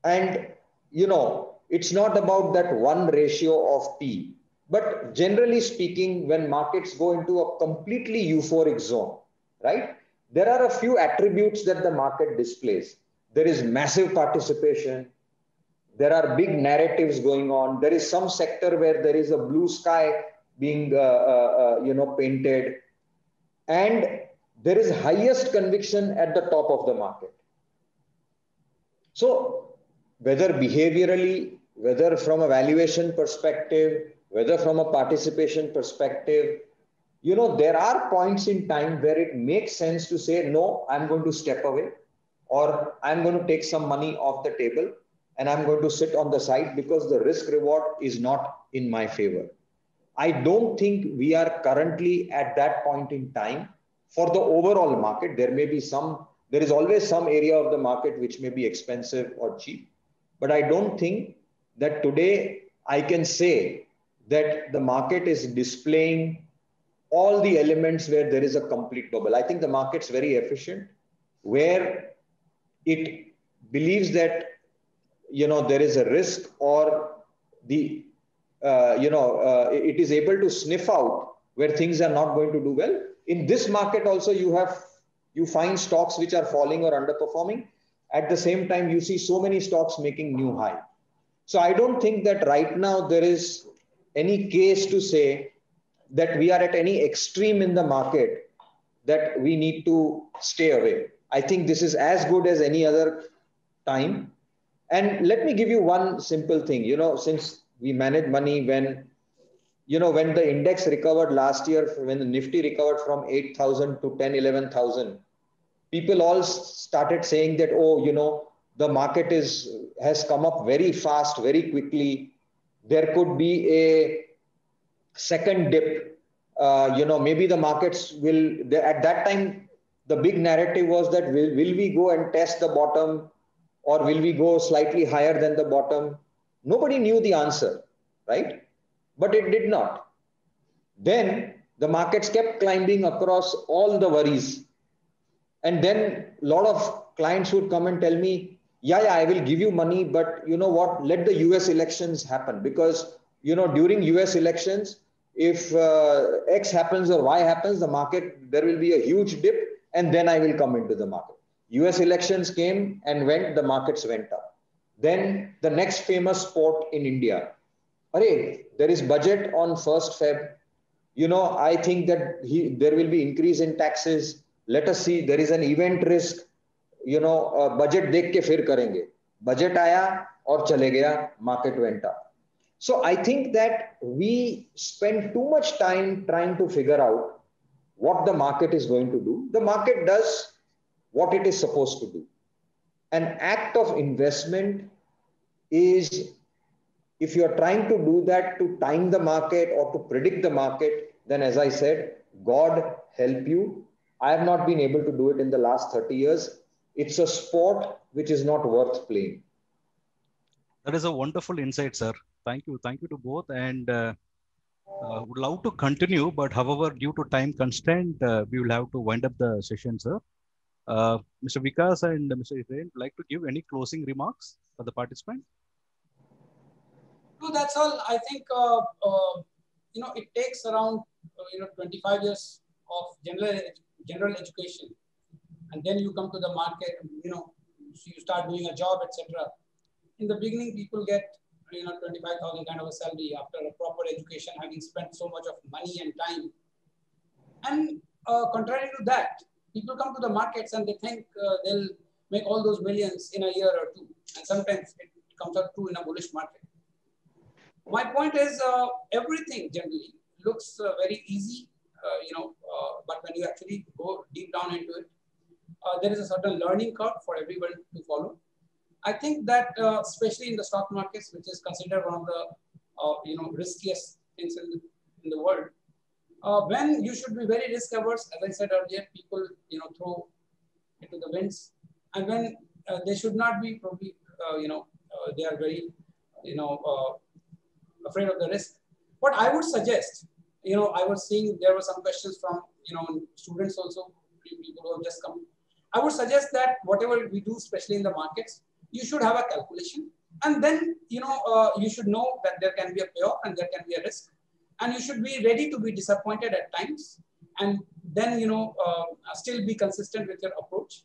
And, you know, it's not about that one ratio of P. But generally speaking, when markets go into a completely euphoric zone, right? There are a few attributes that the market displays. There is massive participation. There are big narratives going on. There is some sector where there is a blue sky being, uh, uh, uh, you know, painted. And there is highest conviction at the top of the market. So whether behaviorally, whether from a valuation perspective, whether from a participation perspective, you know, there are points in time where it makes sense to say, no, I'm going to step away or I'm going to take some money off the table and I'm going to sit on the side because the risk reward is not in my favor. I don't think we are currently at that point in time for the overall market. There may be some, there is always some area of the market which may be expensive or cheap. But I don't think that today I can say that the market is displaying all the elements where there is a complete bubble. I think the market's very efficient, where it believes that you know there is a risk or the uh, you know uh, it is able to sniff out where things are not going to do well. In this market also, you have you find stocks which are falling or underperforming. At the same time, you see so many stocks making new high. So I don't think that right now there is any case to say that we are at any extreme in the market that we need to stay away. I think this is as good as any other time. And let me give you one simple thing. You know, since we manage money when, you know, when the index recovered last year, when the Nifty recovered from 8,000 to 10, 11,000, people all started saying that, oh, you know, the market is has come up very fast, very quickly. There could be a second dip. Uh, you know, maybe the markets will, at that time, the big narrative was that will, will we go and test the bottom or will we go slightly higher than the bottom? Nobody knew the answer, right? But it did not. Then the markets kept climbing across all the worries. And then a lot of clients would come and tell me, yeah, yeah, I will give you money, but you know what? Let the US elections happen because, you know, during US elections, if uh, X happens or Y happens, the market, there will be a huge dip and then I will come into the market. US elections came and went, the markets went up. Then the next famous sport in India. Array, there is budget on 1st Feb. You know, I think that he, there will be increase in taxes. Let us see, there is an event risk. You know, uh, budget देख के फिर करेंगे. Budget आया और चले गया, market went up. So I think that we spend too much time trying to figure out what the market is going to do. The market does what it is supposed to do. An act of investment is if you're trying to do that to time the market or to predict the market, then as I said, God help you. I have not been able to do it in the last 30 years. It's a sport which is not worth playing. That is a wonderful insight, sir thank you thank you to both and uh, uh, would love to continue but however due to time constraint uh, we will have to wind up the session sir uh, mr vikas and mr would like to give any closing remarks for the participant no that's all i think uh, uh, you know it takes around you know 25 years of general general education and then you come to the market you know you start doing a job etc in the beginning people get you know, 25,000 kind of a salary after a proper education, having spent so much of money and time. And uh, contrary to that, people come to the markets and they think uh, they'll make all those millions in a year or two. And sometimes it comes out true in a bullish market. My point is uh, everything generally looks uh, very easy, uh, you know, but when you actually go deep down into it, there is a certain learning curve for everyone to follow. I think that especially in the stock markets, which is considered one of the you know riskiest things in the, in the world, uh, when you should be very risk averse, as I said earlier, people you know throw into the winds, and when uh, they should not be probably uh, you know they are very you know afraid of the risk. What I would suggest, you know, I was seeing there were some questions from you know students also, people who have just come. I would suggest that whatever we do, especially in the markets, you should have a calculation. And then, you know, uh, you should know that there can be a payoff and there can be a risk. And you should be ready to be disappointed at times. And then, you know, uh, still be consistent with your approach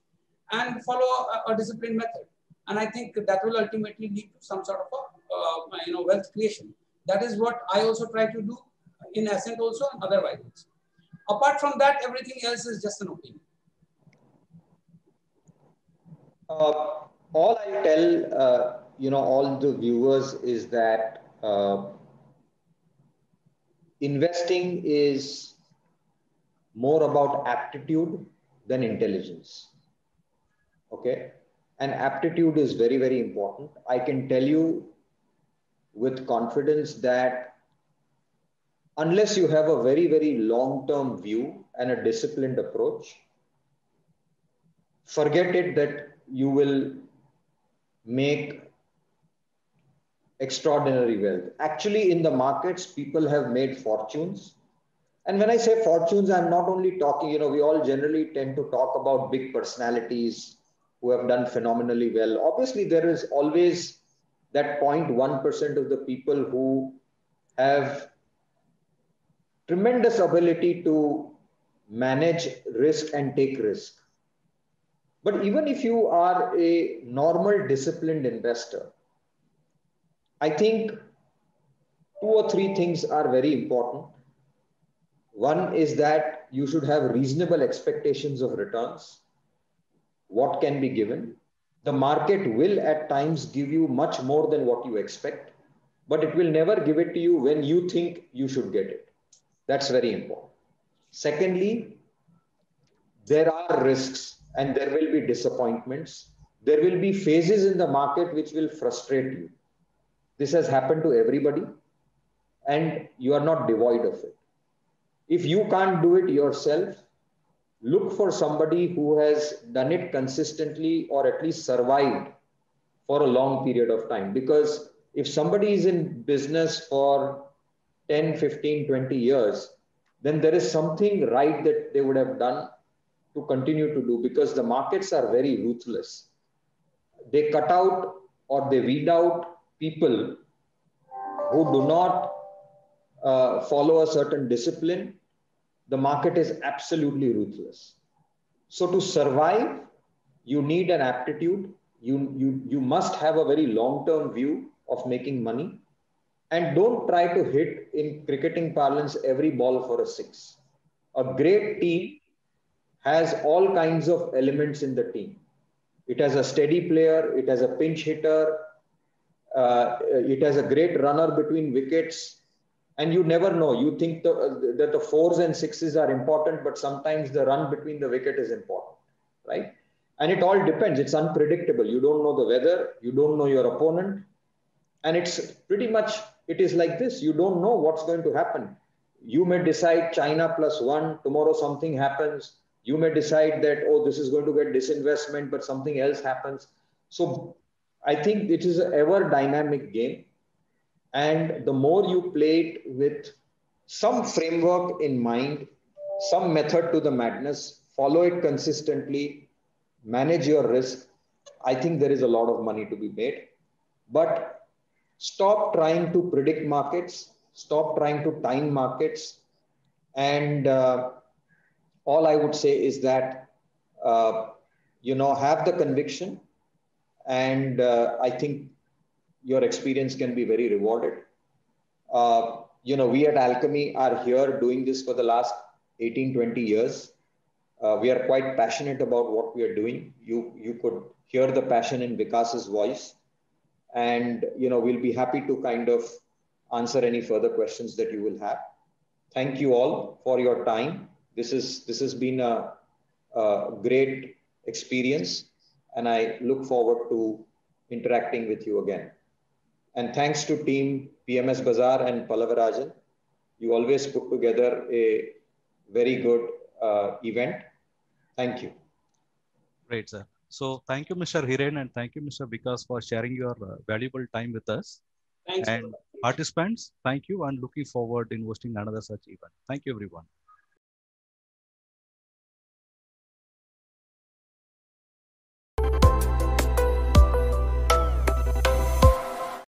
and follow a, a, disciplined method. And I think that will ultimately lead to some sort of a, uh, you know, wealth creation. That is what I also try to do in Ascent also and otherwise. Apart from that, everything else is just an opinion. Uh, all I tell uh, you know all the viewers is that uh, investing is more about aptitude than intelligence. Okay. And aptitude is very, very important. I can tell you with confidence that unless you have a very, very long term view and a disciplined approach, forget it that you will make extraordinary wealth. Actually, in the markets, people have made fortunes. And when I say fortunes, I'm not only talking, you know, we all generally tend to talk about big personalities who have done phenomenally well. Obviously, there is always that 0.1% of the people who have tremendous ability to manage risk and take risk. But even if you are a normal, disciplined investor, I think two or three things are very important. One is that you should have reasonable expectations of returns. What can be given? The market will at times give you much more than what you expect, but it will never give it to you when you think you should get it. That's very important. Secondly, there are risks and there will be disappointments. There will be phases in the market which will frustrate you. This has happened to everybody, and you are not devoid of it. If you can't do it yourself, look for somebody who has done it consistently or at least survived for a long period of time. Because if somebody is in business for 10, 15, 20 years, then there is something right that they would have done to continue to do because the markets are very ruthless. They cut out or they weed out people who do not uh, follow a certain discipline. The market is absolutely ruthless. So to survive, you need an aptitude. You, you, you must have a very long-term view of making money. And don't try to hit in cricketing parlance every ball for a six. A great team has all kinds of elements in the team. It has a steady player, it has a pinch hitter, uh, it has a great runner between wickets, and you never know. You think the, uh, that the fours and sixes are important, but sometimes the run between the wicket is important, right? And it all depends. It's unpredictable. You don't know the weather, you don't know your opponent, and it's pretty much it is like this. You don't know what's going to happen. You may decide China plus one. Tomorrow something happens you may decide that oh this is going to get disinvestment but something else happens so i think it is an ever dynamic game and the more you play it with some framework in mind some method to the madness follow it consistently manage your risk i think there is a lot of money to be made but stop trying to predict markets stop trying to time markets and uh, all I would say is that, uh, you know, have the conviction. And uh, I think your experience can be very rewarded. Uh, you know, we at Alchemy are here doing this for the last 18, 20 years. Uh, we are quite passionate about what we are doing. You, you could hear the passion in Vikas's voice. And, you know, we'll be happy to kind of answer any further questions that you will have. Thank you all for your time this is this has been a, a great experience and i look forward to interacting with you again and thanks to team pms bazaar and pallavarajan you always put together a very good uh, event. Thank you. Great sir. So thank you mr hiren and thank you mr vikas for sharing your uh, valuable time with us. Thanks. and participants thank you and looking forward in hosting another such event. Thank you everyone